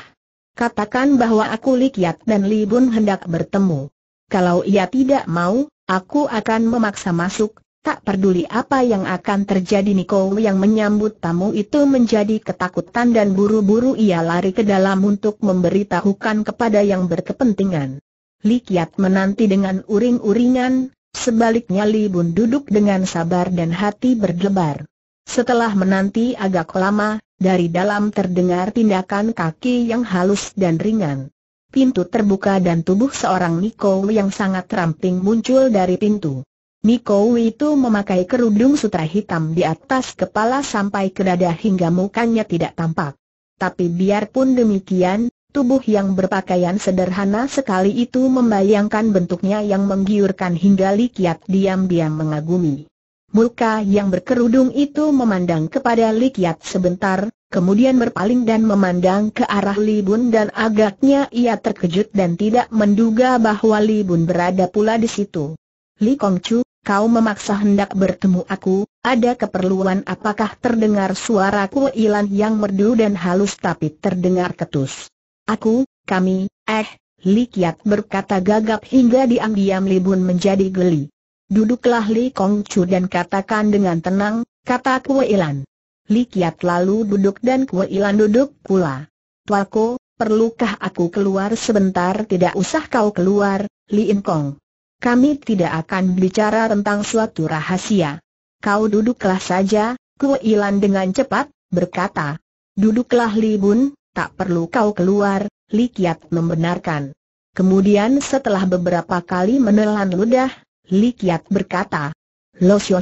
Katakan bahwa aku Li Kiat dan Li Bun hendak bertemu. Kalau ia tidak mau, aku akan memaksa masuk, tak peduli apa yang akan terjadi Niko yang menyambut tamu itu menjadi ketakutan dan buru-buru ia lari ke dalam untuk memberitahukan kepada yang berkepentingan. Li Kiat menanti dengan uring-uringan, sebaliknya Li Bun duduk dengan sabar dan hati berdebar. Setelah menanti agak lama, dari dalam terdengar tindakan kaki yang halus dan ringan. Pintu terbuka dan tubuh seorang Niko yang sangat ramping muncul dari pintu. Niko itu memakai kerudung sutra hitam di atas kepala sampai ke dada hingga mukanya tidak tampak. Tapi biarpun demikian, Tubuh yang berpakaian sederhana sekali itu membayangkan bentuknya yang menggiurkan hingga Likiat diam-diam mengagumi. Muka yang berkerudung itu memandang kepada Likiat sebentar, kemudian berpaling dan memandang ke arah Libun dan agaknya ia terkejut dan tidak menduga bahwa Libun berada pula di situ. Li Kongcu, kau memaksa hendak bertemu aku, ada keperluan apakah terdengar suara kuilan yang merdu dan halus tapi terdengar ketus. Aku, kami, eh, Li Kiat berkata gagap hingga diam-diam Libun menjadi geli. Duduklah Li Kong Chu dan katakan dengan tenang, kata Kue Ilan. Li Kiat lalu duduk dan Kue Ilan duduk pula. Tuaku, perlukah aku keluar sebentar? Tidak usah kau keluar, Li In Kong. Kami tidak akan bicara tentang suatu rahasia. Kau duduklah saja, Kue Ilan dengan cepat, berkata. Duduklah Li Bun, tak perlu kau keluar, Li Kiat membenarkan. Kemudian setelah beberapa kali menelan ludah, Li Kiat berkata, Lo Xiao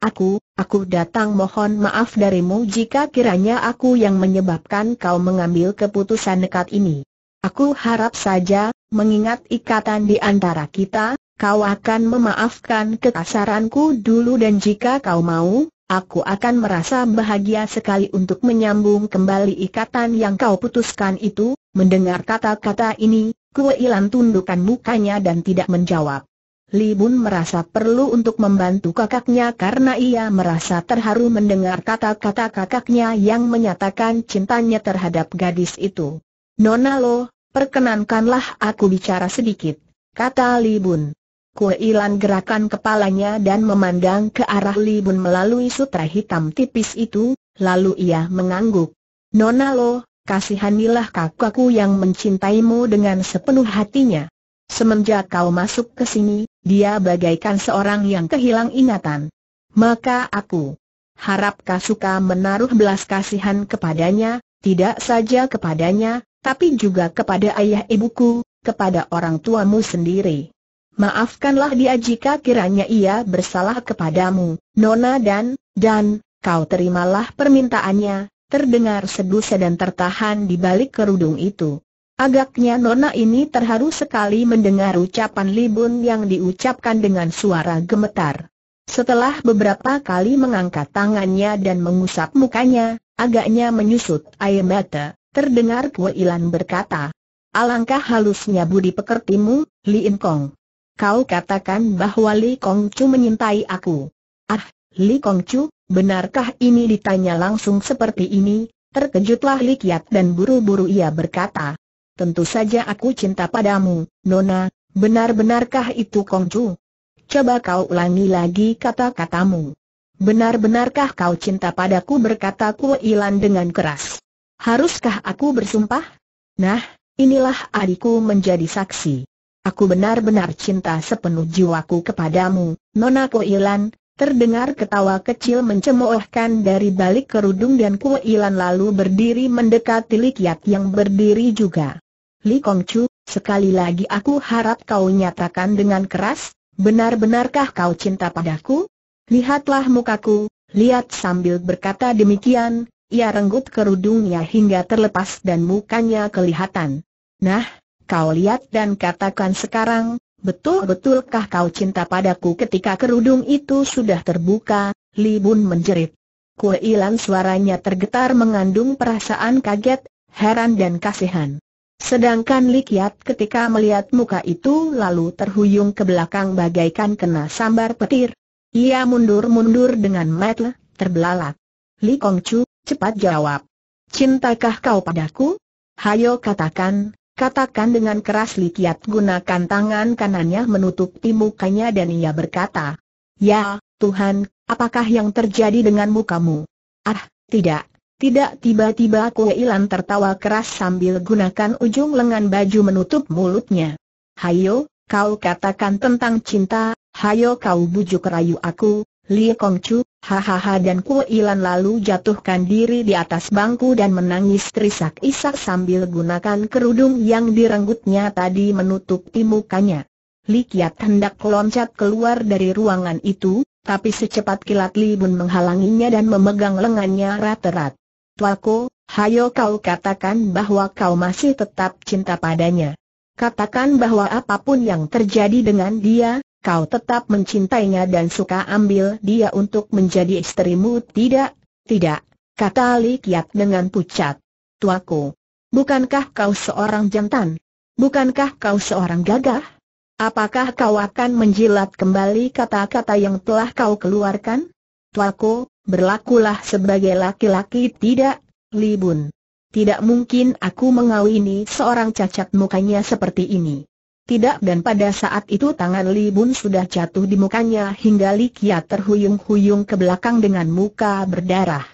aku, aku datang mohon maaf darimu jika kiranya aku yang menyebabkan kau mengambil keputusan nekat ini. Aku harap saja, mengingat ikatan di antara kita, kau akan memaafkan kekasaranku dulu dan jika kau mau, Aku akan merasa bahagia sekali untuk menyambung kembali ikatan yang kau putuskan itu, mendengar kata-kata ini, Kue Ilan tundukkan mukanya dan tidak menjawab. Li Bun merasa perlu untuk membantu kakaknya karena ia merasa terharu mendengar kata-kata kakaknya yang menyatakan cintanya terhadap gadis itu. Nona Lo, perkenankanlah aku bicara sedikit, kata Li Bun. Kue Ilan gerakan kepalanya dan memandang ke arah Li Bun melalui sutra hitam tipis itu, lalu ia mengangguk. Nona Lo, kasihanilah kakakku yang mencintaimu dengan sepenuh hatinya. Semenjak kau masuk ke sini, dia bagaikan seorang yang kehilang ingatan. Maka aku harap kau suka menaruh belas kasihan kepadanya, tidak saja kepadanya, tapi juga kepada ayah ibuku, kepada orang tuamu sendiri. Maafkanlah dia jika kiranya ia bersalah kepadamu, Nona dan, dan, kau terimalah permintaannya, terdengar sedusa dan tertahan di balik kerudung itu. Agaknya Nona ini terharu sekali mendengar ucapan Libun yang diucapkan dengan suara gemetar. Setelah beberapa kali mengangkat tangannya dan mengusap mukanya, agaknya menyusut air mata, terdengar Ilan berkata, Alangkah halusnya budi pekertimu, Li In Kong. Kau katakan bahwa Li Kong Chu menyintai aku. Ah, Li Kong Chu, benarkah ini ditanya langsung seperti ini? Terkejutlah Li Kiat dan buru-buru ia berkata, tentu saja aku cinta padamu, Nona, benar-benarkah itu Kongcu? Coba kau ulangi lagi kata-katamu. Benar-benarkah kau cinta padaku berkata Ilan dengan keras. Haruskah aku bersumpah? Nah, inilah adikku menjadi saksi. Aku benar-benar cinta sepenuh jiwaku kepadamu, Nona Ilan, Terdengar ketawa kecil mencemoohkan dari balik kerudung dan Ilan lalu berdiri mendekati Likiat yang berdiri juga. Li Kongcu, sekali lagi aku harap kau nyatakan dengan keras, benar-benarkah kau cinta padaku? Lihatlah mukaku, lihat sambil berkata demikian, ia renggut kerudungnya hingga terlepas dan mukanya kelihatan. Nah, kau lihat dan katakan sekarang, betul-betulkah kau cinta padaku ketika kerudung itu sudah terbuka, Li Bun menjerit. Kue Ilan suaranya tergetar mengandung perasaan kaget, heran dan kasihan. Sedangkan Likiat ketika melihat muka itu lalu terhuyung ke belakang bagaikan kena sambar petir. Ia mundur-mundur dengan mata terbelalak. Li Kongcu, cepat jawab. Cintakah kau padaku? Hayo katakan, katakan dengan keras Likiat gunakan tangan kanannya menutupi mukanya dan ia berkata, Ya, Tuhan, apakah yang terjadi dengan mukamu? Ah, tidak, tidak tiba-tiba Kue Ilan tertawa keras sambil gunakan ujung lengan baju menutup mulutnya. Hayo, kau katakan tentang cinta, hayo kau bujuk rayu aku, Li Kongcu, hahaha dan Kue Ilan lalu jatuhkan diri di atas bangku dan menangis terisak-isak sambil gunakan kerudung yang direnggutnya tadi menutupi mukanya. Li Kiat hendak loncat keluar dari ruangan itu, tapi secepat kilat Li Bun menghalanginya dan memegang lengannya rat-rat. Tuaku, hayo kau katakan bahwa kau masih tetap cinta padanya. Katakan bahwa apa pun yang terjadi dengan dia, kau tetap mencintainya dan suka ambil dia untuk menjadi istrimu. Tidak, tidak, kata Li Kiat dengan pucat. Tuaku, bukankah kau seorang jantan? Bukankah kau seorang gagah? Apakah kau akan menjilat kembali kata-kata yang telah kau keluarkan? Tuaku, berlakulah sebagai laki-laki tidak, Libun. Tidak mungkin aku mengawini seorang cacat mukanya seperti ini. Tidak dan pada saat itu tangan Libun sudah jatuh di mukanya hingga Likia terhuyung-huyung ke belakang dengan muka berdarah.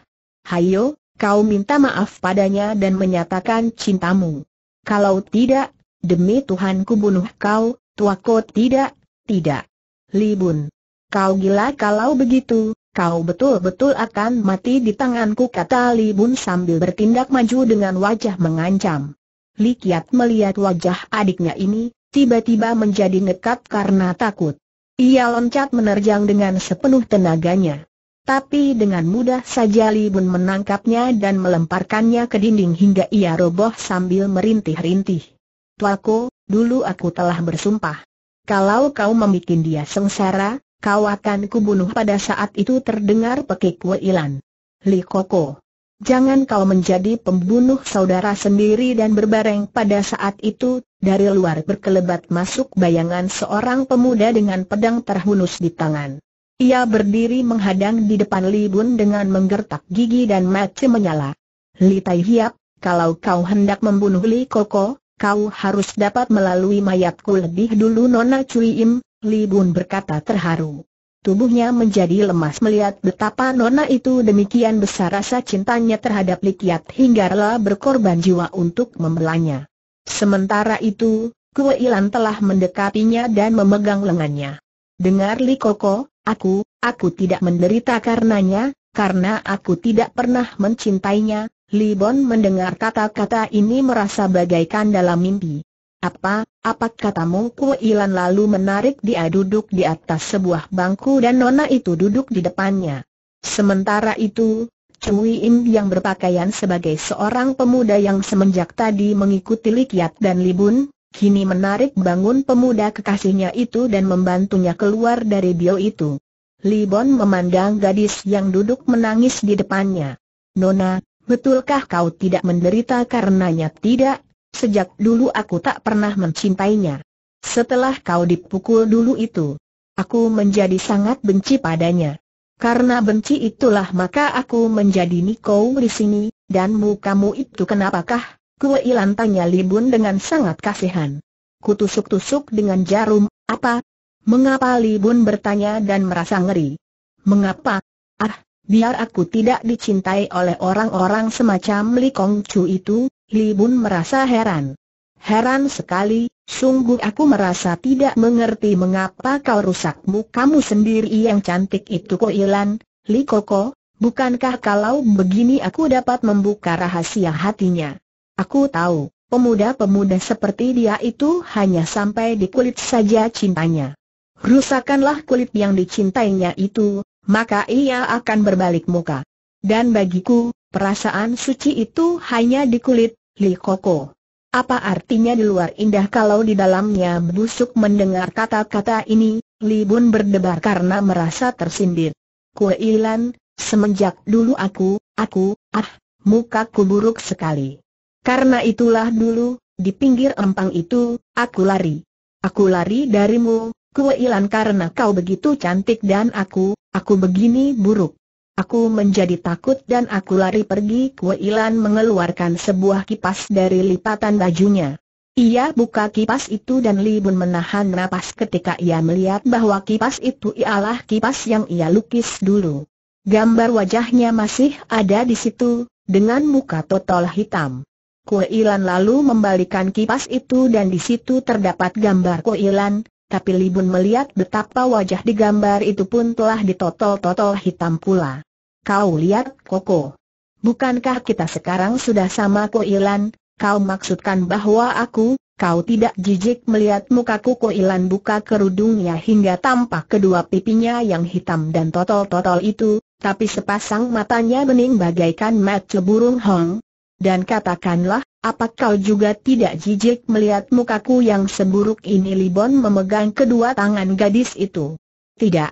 Hayo, kau minta maaf padanya dan menyatakan cintamu. Kalau tidak, demi Tuhanku bunuh kau, tuako tidak, tidak. Libun. Kau gila kalau begitu, kau betul-betul akan mati di tanganku kata Li Bun sambil bertindak maju dengan wajah mengancam. Li Kiat melihat wajah adiknya ini, tiba-tiba menjadi nekat karena takut. Ia loncat menerjang dengan sepenuh tenaganya. Tapi dengan mudah saja Li Bun menangkapnya dan melemparkannya ke dinding hingga ia roboh sambil merintih-rintih. Tuaku, dulu aku telah bersumpah. Kalau kau membuat dia sengsara, kau akan kubunuh pada saat itu terdengar pekik Ilan. Li Koko. Jangan kau menjadi pembunuh saudara sendiri dan berbareng pada saat itu, dari luar berkelebat masuk bayangan seorang pemuda dengan pedang terhunus di tangan. Ia berdiri menghadang di depan Li Bun dengan menggertak gigi dan mata menyala. Li Tai Hiap, kalau kau hendak membunuh Li Koko, kau harus dapat melalui mayatku lebih dulu Nona Cui Im, Li berkata terharu. Tubuhnya menjadi lemas melihat betapa nona itu demikian besar rasa cintanya terhadap Likiat hingga rela berkorban jiwa untuk membelanya. Sementara itu, Kue Ilan telah mendekatinya dan memegang lengannya. Dengar Li Koko, aku, aku tidak menderita karenanya, karena aku tidak pernah mencintainya. Li Bon mendengar kata-kata ini merasa bagaikan dalam mimpi. Apa, apa katamu Kue Ilan lalu menarik dia duduk di atas sebuah bangku dan nona itu duduk di depannya. Sementara itu, Cui Im yang berpakaian sebagai seorang pemuda yang semenjak tadi mengikuti Likiat dan Libun, kini menarik bangun pemuda kekasihnya itu dan membantunya keluar dari bio itu. Li Bon memandang gadis yang duduk menangis di depannya. Nona, betulkah kau tidak menderita karenanya? Tidak, sejak dulu aku tak pernah mencintainya. Setelah kau dipukul dulu itu, aku menjadi sangat benci padanya. Karena benci itulah maka aku menjadi Niko di sini, dan mukamu itu kenapakah Kue Ilan tanya Libun dengan sangat kasihan. Kutusuk-tusuk dengan jarum, apa? Mengapa Libun bertanya dan merasa ngeri? Mengapa? Ah, biar aku tidak dicintai oleh orang-orang semacam Li Kong Chu itu, Libun merasa heran. Heran sekali, sungguh aku merasa tidak mengerti mengapa kau rusak mukamu sendiri yang cantik itu Ilan, Li Koko, bukankah kalau begini aku dapat membuka rahasia hatinya? Aku tahu, pemuda-pemuda seperti dia itu hanya sampai di kulit saja cintanya. Rusakanlah kulit yang dicintainya itu, maka ia akan berbalik muka. Dan bagiku, perasaan suci itu hanya di kulit, Li Koko. Apa artinya di luar indah kalau di dalamnya busuk mendengar kata-kata ini, Li Bun berdebar karena merasa tersindir. Kue Ilan, semenjak dulu aku, aku, ah, mukaku buruk sekali. Karena itulah dulu, di pinggir empang itu, aku lari. Aku lari darimu, Ilan karena kau begitu cantik dan aku, aku begini buruk. Aku menjadi takut dan aku lari pergi Ilan mengeluarkan sebuah kipas dari lipatan bajunya. Ia buka kipas itu dan Li Bun menahan napas ketika ia melihat bahwa kipas itu ialah kipas yang ia lukis dulu. Gambar wajahnya masih ada di situ, dengan muka total hitam. Ilan lalu membalikan kipas itu dan di situ terdapat gambar Ilan, tapi Libun melihat betapa wajah di gambar itu pun telah ditotol-totol hitam pula. Kau lihat, Koko. Bukankah kita sekarang sudah sama Ilan? Kau maksudkan bahwa aku, kau tidak jijik melihat mukaku Ilan buka kerudungnya hingga tampak kedua pipinya yang hitam dan totol-totol itu, tapi sepasang matanya bening bagaikan mata burung hong, dan katakanlah, apa kau juga tidak jijik melihat mukaku yang seburuk ini Libon memegang kedua tangan gadis itu. Tidak,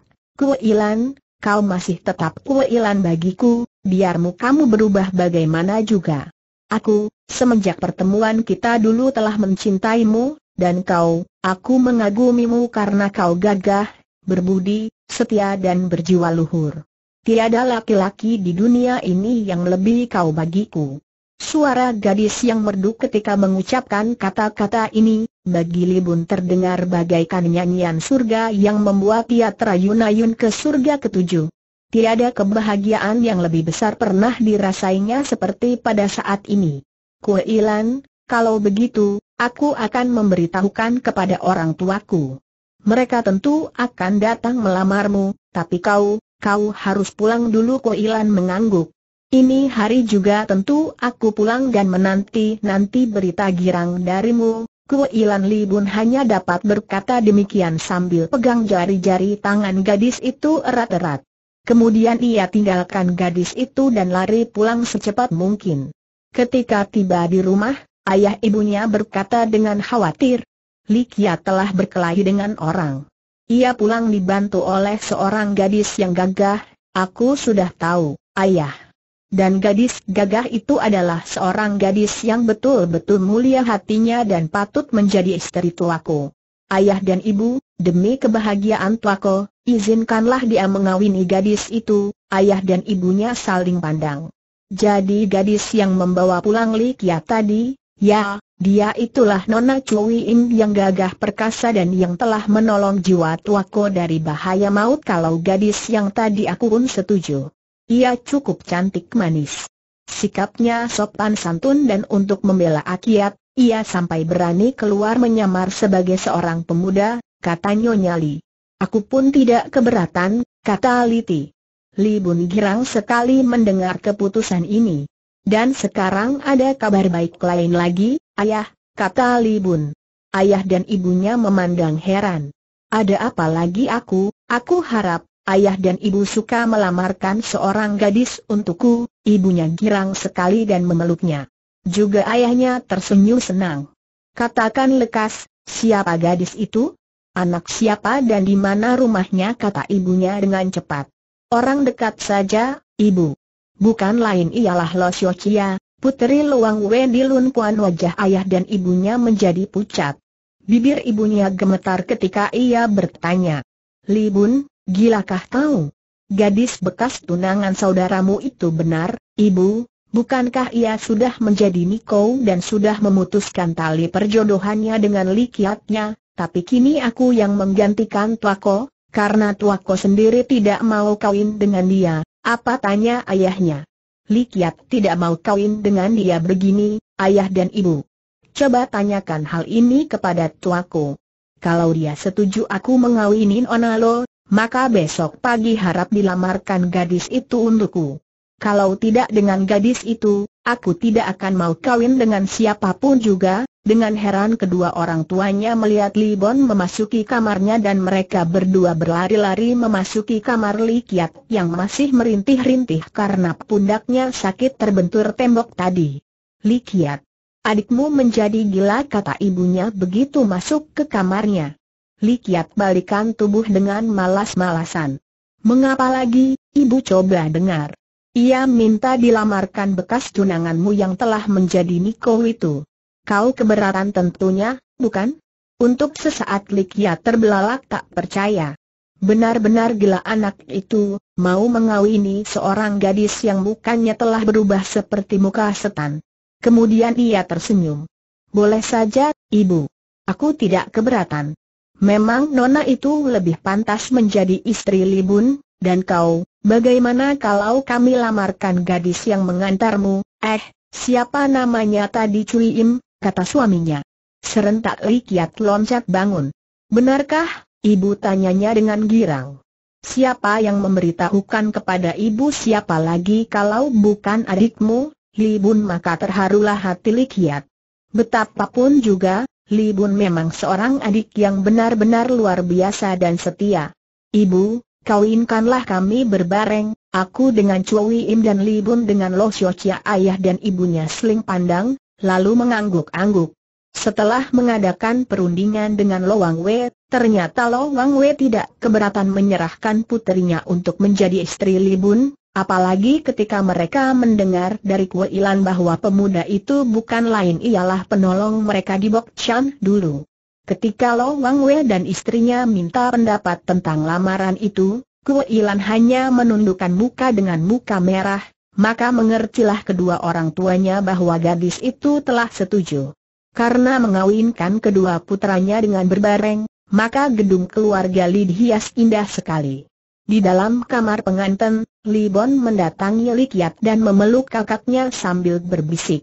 Ilan, kau masih tetap Ilan bagiku, biar mukamu berubah bagaimana juga. Aku, semenjak pertemuan kita dulu telah mencintaimu, dan kau, aku mengagumimu karena kau gagah, berbudi, setia dan berjiwa luhur. Tiada laki-laki di dunia ini yang lebih kau bagiku. Suara gadis yang merdu ketika mengucapkan kata-kata ini, bagi Libun terdengar bagaikan nyanyian surga yang membuat ia terayun-ayun ke surga ketujuh. Tiada kebahagiaan yang lebih besar pernah dirasainya seperti pada saat ini. Kue Ilan, kalau begitu, aku akan memberitahukan kepada orang tuaku. Mereka tentu akan datang melamarmu, tapi kau, kau harus pulang dulu Kue Ilan mengangguk. Ini hari juga tentu aku pulang dan menanti-nanti berita girang darimu. Ilan Li Bun hanya dapat berkata demikian sambil pegang jari-jari tangan gadis itu erat-erat. Kemudian ia tinggalkan gadis itu dan lari pulang secepat mungkin. Ketika tiba di rumah, ayah ibunya berkata dengan khawatir, Li Kia telah berkelahi dengan orang. Ia pulang dibantu oleh seorang gadis yang gagah, aku sudah tahu, ayah. Dan gadis gagah itu adalah seorang gadis yang betul-betul mulia hatinya dan patut menjadi istri tuaku. Ayah dan ibu, demi kebahagiaan tuaku, izinkanlah dia mengawini gadis itu, ayah dan ibunya saling pandang. Jadi gadis yang membawa pulang Li Kia tadi, ya, dia itulah Nona Im yang gagah perkasa dan yang telah menolong jiwa tuaku dari bahaya maut kalau gadis yang tadi aku pun setuju. Ia cukup cantik manis. Sikapnya sopan santun dan untuk membela akiat, ia sampai berani keluar menyamar sebagai seorang pemuda, kata Nyonya Li. Aku pun tidak keberatan, kata Liti. Li Bun girang sekali mendengar keputusan ini. Dan sekarang ada kabar baik lain lagi, ayah, kata Li Bun. Ayah dan ibunya memandang heran. Ada apa lagi aku, aku harap, ayah dan ibu suka melamarkan seorang gadis untukku, ibunya girang sekali dan memeluknya. Juga ayahnya tersenyum senang. Katakan lekas, siapa gadis itu? Anak siapa dan di mana rumahnya kata ibunya dengan cepat. Orang dekat saja, ibu. Bukan lain ialah Lo Chia, putri Luang Wen di Lun Puan wajah ayah dan ibunya menjadi pucat. Bibir ibunya gemetar ketika ia bertanya. Li Bun, gilakah kau? Gadis bekas tunangan saudaramu itu benar, ibu, bukankah ia sudah menjadi Niko dan sudah memutuskan tali perjodohannya dengan likiatnya, tapi kini aku yang menggantikan Tuako, karena tuaku sendiri tidak mau kawin dengan dia, apa tanya ayahnya? Likiat tidak mau kawin dengan dia begini, ayah dan ibu. Coba tanyakan hal ini kepada tuaku. Kalau dia setuju aku mengawinin Onalo, maka besok pagi harap dilamarkan gadis itu untukku. Kalau tidak dengan gadis itu, aku tidak akan mau kawin dengan siapa pun juga, dengan heran kedua orang tuanya melihat Li Bon memasuki kamarnya dan mereka berdua berlari-lari memasuki kamar Li Kiat yang masih merintih-rintih karena pundaknya sakit terbentur tembok tadi. Li Kiat, adikmu menjadi gila kata ibunya begitu masuk ke kamarnya. Li Kiat balikan tubuh dengan malas-malasan. Mengapa lagi, ibu coba dengar. Ia minta dilamarkan bekas tunanganmu yang telah menjadi Niko itu. Kau keberatan tentunya, bukan? Untuk sesaat Likia terbelalak tak percaya. Benar-benar gila anak itu, mau mengawini seorang gadis yang mukanya telah berubah seperti muka setan. Kemudian ia tersenyum. Boleh saja, ibu. Aku tidak keberatan. Memang nona itu lebih pantas menjadi istri Libun, dan kau, bagaimana kalau kami lamarkan gadis yang mengantarmu, eh, siapa namanya tadi Cui Im, kata suaminya. Serentak Li Kiat loncat bangun. Benarkah, ibu tanyanya dengan girang. Siapa yang memberitahukan kepada ibu siapa lagi kalau bukan adikmu, Li Bun maka terharulah hati Li Kiat. Betapapun juga, Li Bun memang seorang adik yang benar-benar luar biasa dan setia. Ibu, kawinkanlah kami berbareng, aku dengan Cui Im dan Li Bun dengan Lo Chia ayah dan ibunya seling pandang, lalu mengangguk-angguk. Setelah mengadakan perundingan dengan Lo Wang Wei, ternyata Lo Wang Wei tidak keberatan menyerahkan puterinya untuk menjadi istri Libun, apalagi ketika mereka mendengar dari Kue Ilan bahwa pemuda itu bukan lain ialah penolong mereka di Bok Chan dulu. Ketika Lo Wang Wei dan istrinya minta pendapat tentang lamaran itu, Kue Ilan hanya menundukkan muka dengan muka merah, maka mengertilah kedua orang tuanya bahwa gadis itu telah setuju. Karena mengawinkan kedua putranya dengan berbareng, maka gedung keluarga Li dihias indah sekali. Di dalam kamar pengantin, Li Bon mendatangi Li Kiat dan memeluk kakaknya sambil berbisik.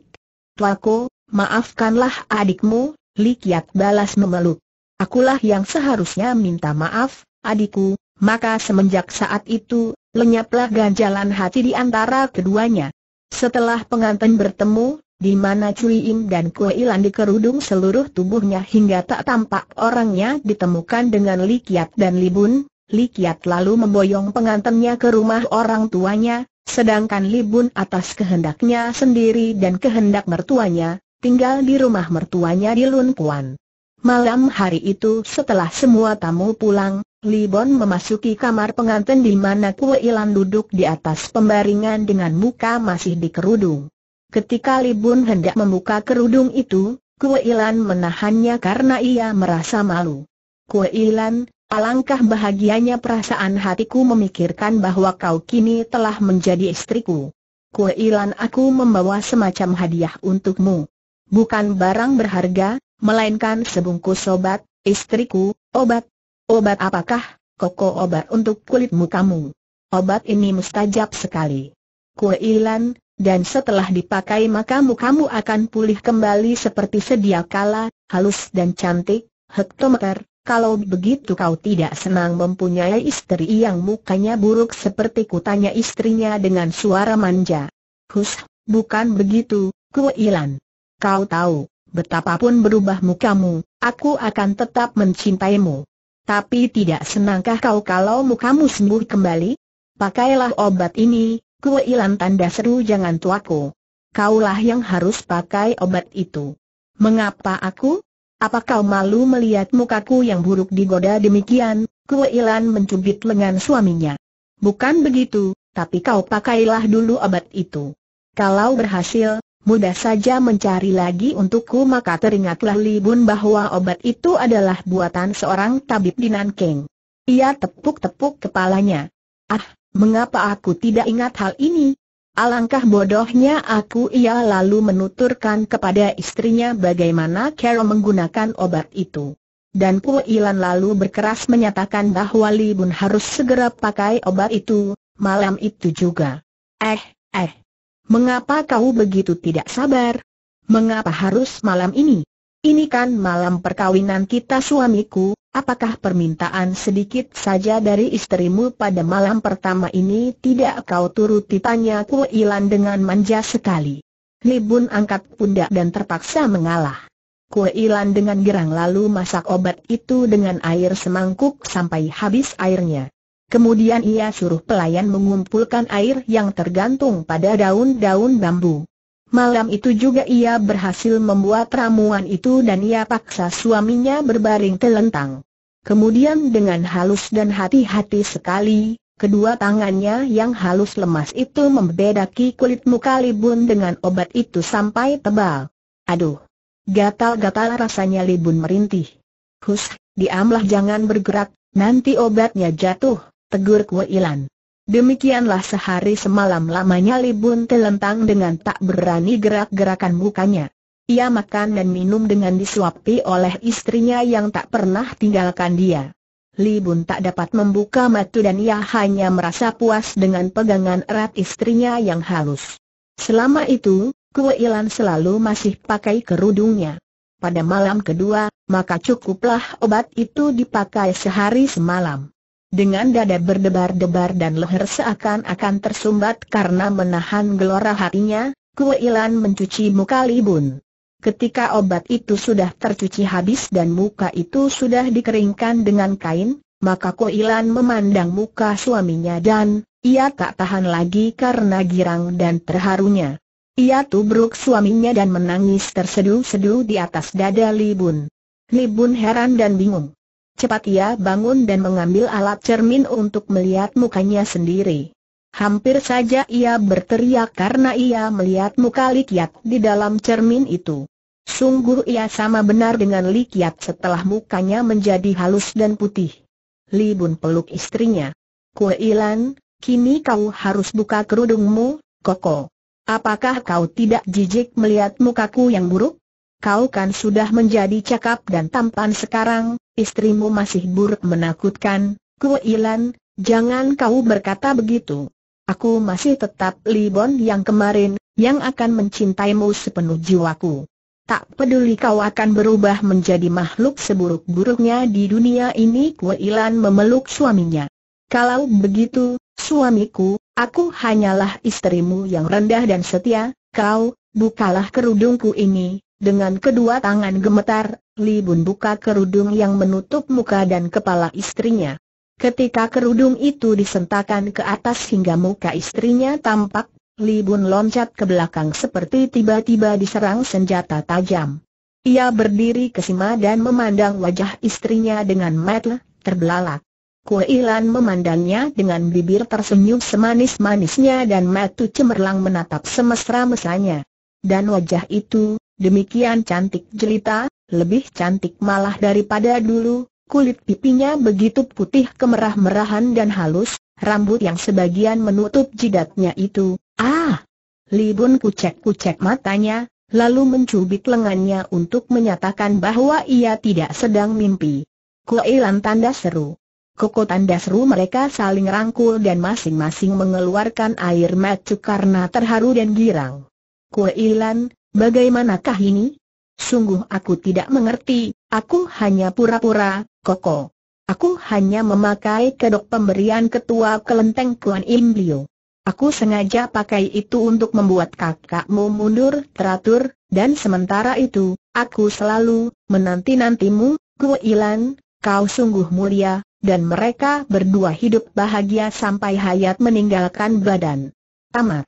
Tuaku, maafkanlah adikmu, Li Kiat balas memeluk. Akulah yang seharusnya minta maaf, adikku, maka semenjak saat itu, lenyaplah ganjalan hati di antara keduanya. Setelah pengantin bertemu, di mana Cui Im dan Kue Ilan dikerudung seluruh tubuhnya hingga tak tampak orangnya ditemukan dengan Li Kiat dan Li Bun, Li Kiat lalu memboyong pengantinnya ke rumah orang tuanya, sedangkan Li Bun atas kehendaknya sendiri dan kehendak mertuanya, tinggal di rumah mertuanya di Lun Puan. Malam hari itu setelah semua tamu pulang, Li Bon memasuki kamar pengantin di mana Kue Ilan duduk di atas pembaringan dengan muka masih dikerudung. Ketika Li Bon hendak membuka kerudung itu, Kue Ilan menahannya karena ia merasa malu. Kue Ilan, alangkah bahagianya perasaan hatiku memikirkan bahwa kau kini telah menjadi istriku. Kue Ilan aku membawa semacam hadiah untukmu. Bukan barang berharga, melainkan sebungkus obat, istriku, obat. Obat apakah, koko obat untuk kulit mukamu? Obat ini mustajab sekali. Kue Ilan, dan setelah dipakai maka mukamu akan pulih kembali seperti sedia kala, halus dan cantik, hektometer. Kalau begitu kau tidak senang mempunyai istri yang mukanya buruk seperti kutanya istrinya dengan suara manja. Hus, bukan begitu, Kuilan. Kau tahu, betapapun berubah mukamu, aku akan tetap mencintaimu. Tapi tidak senangkah kau kalau mukamu sembuh kembali? Pakailah obat ini, Kuilan tanda seru jangan tuaku. Kaulah yang harus pakai obat itu. Mengapa aku? Apa kau malu melihat mukaku yang buruk digoda demikian? Kuilan mencubit lengan suaminya. Bukan begitu, tapi kau pakailah dulu obat itu. Kalau berhasil, mudah saja mencari lagi untukku maka teringatlah Libun bahwa obat itu adalah buatan seorang tabib di Nanking. Ia tepuk-tepuk kepalanya. Ah, Mengapa aku tidak ingat hal ini? Alangkah bodohnya aku ia lalu menuturkan kepada istrinya bagaimana Carol menggunakan obat itu. Dan Pu Ilan lalu berkeras menyatakan bahwa Li Bun harus segera pakai obat itu, malam itu juga. Eh, eh. Mengapa kau begitu tidak sabar? Mengapa harus malam ini? Ini kan malam perkawinan kita suamiku, Apakah permintaan sedikit saja dari istrimu pada malam pertama ini tidak kau turuti tanya Ku Ilan dengan manja sekali. Libun angkat pundak dan terpaksa mengalah. Ku Ilan dengan girang lalu masak obat itu dengan air semangkuk sampai habis airnya. Kemudian ia suruh pelayan mengumpulkan air yang tergantung pada daun-daun bambu. Malam itu juga ia berhasil membuat ramuan itu dan ia paksa suaminya berbaring telentang. Kemudian dengan halus dan hati-hati sekali, kedua tangannya yang halus lemas itu membedaki kulit muka Libun dengan obat itu sampai tebal. Aduh! Gatal-gatal rasanya Libun merintih. Hus, diamlah jangan bergerak, nanti obatnya jatuh, tegur Ilan. Demikianlah sehari semalam lamanya Libun telentang dengan tak berani gerak-gerakan mukanya. Ia makan dan minum dengan disuapi oleh istrinya yang tak pernah tinggalkan dia. Li Bun tak dapat membuka mata dan ia hanya merasa puas dengan pegangan erat istrinya yang halus. Selama itu, Kue Ilan selalu masih pakai kerudungnya. Pada malam kedua, maka cukuplah obat itu dipakai sehari semalam. Dengan dada berdebar-debar dan leher seakan-akan tersumbat karena menahan gelora hatinya, Kue Ilan mencuci muka Libun. Ketika obat itu sudah tercuci habis dan muka itu sudah dikeringkan dengan kain, maka Koilan memandang muka suaminya dan, ia tak tahan lagi karena girang dan terharunya. Ia tubruk suaminya dan menangis terseduh-seduh di atas dada Libun. Libun heran dan bingung. Cepat ia bangun dan mengambil alat cermin untuk melihat mukanya sendiri. Hampir saja ia berteriak karena ia melihat muka Likiat di dalam cermin itu. Sungguh ia sama benar dengan Likiat setelah mukanya menjadi halus dan putih. Li Bun peluk istrinya. Kue Ilan, kini kau harus buka kerudungmu, Koko. Apakah kau tidak jijik melihat mukaku yang buruk? Kau kan sudah menjadi cakap dan tampan sekarang, istrimu masih buruk menakutkan. Kue Ilan, jangan kau berkata begitu. Aku masih tetap Libon yang kemarin, yang akan mencintaimu sepenuh jiwaku. Tak peduli kau akan berubah menjadi makhluk seburuk-buruknya di dunia ini Kue Ilan memeluk suaminya. Kalau begitu, suamiku, aku hanyalah istrimu yang rendah dan setia, kau, bukalah kerudungku ini, dengan kedua tangan gemetar, Libun buka kerudung yang menutup muka dan kepala istrinya. Ketika kerudung itu disentakan ke atas hingga muka istrinya tampak, Li Bun loncat ke belakang seperti tiba-tiba diserang senjata tajam. Ia berdiri kesima dan memandang wajah istrinya dengan mata terbelalak. Kue Ilan memandangnya dengan bibir tersenyum semanis-manisnya dan mata cemerlang menatap semesra-mesranya. Dan wajah itu, demikian cantik jelita, lebih cantik malah daripada dulu, Kulit pipinya begitu putih kemerah-merahan dan halus, rambut yang sebagian menutup jidatnya itu, ah! Li Bun kucek-kucek matanya, lalu mencubit lengannya untuk menyatakan bahwa ia tidak sedang mimpi. Kuilan tanda seru. Koko tanda seru mereka saling rangkul dan masing-masing mengeluarkan air mata karena terharu dan girang. Kue Ilan, bagaimanakah ini? Sungguh aku tidak mengerti, aku hanya pura-pura, Koko. Aku hanya memakai kedok pemberian ketua kelenteng Kuan Im Liu. Aku sengaja pakai itu untuk membuat kakakmu mundur teratur, dan sementara itu, aku selalu menanti-nantimu, Kue Ilan, kau sungguh mulia, dan mereka berdua hidup bahagia sampai hayat meninggalkan badan. Tamat.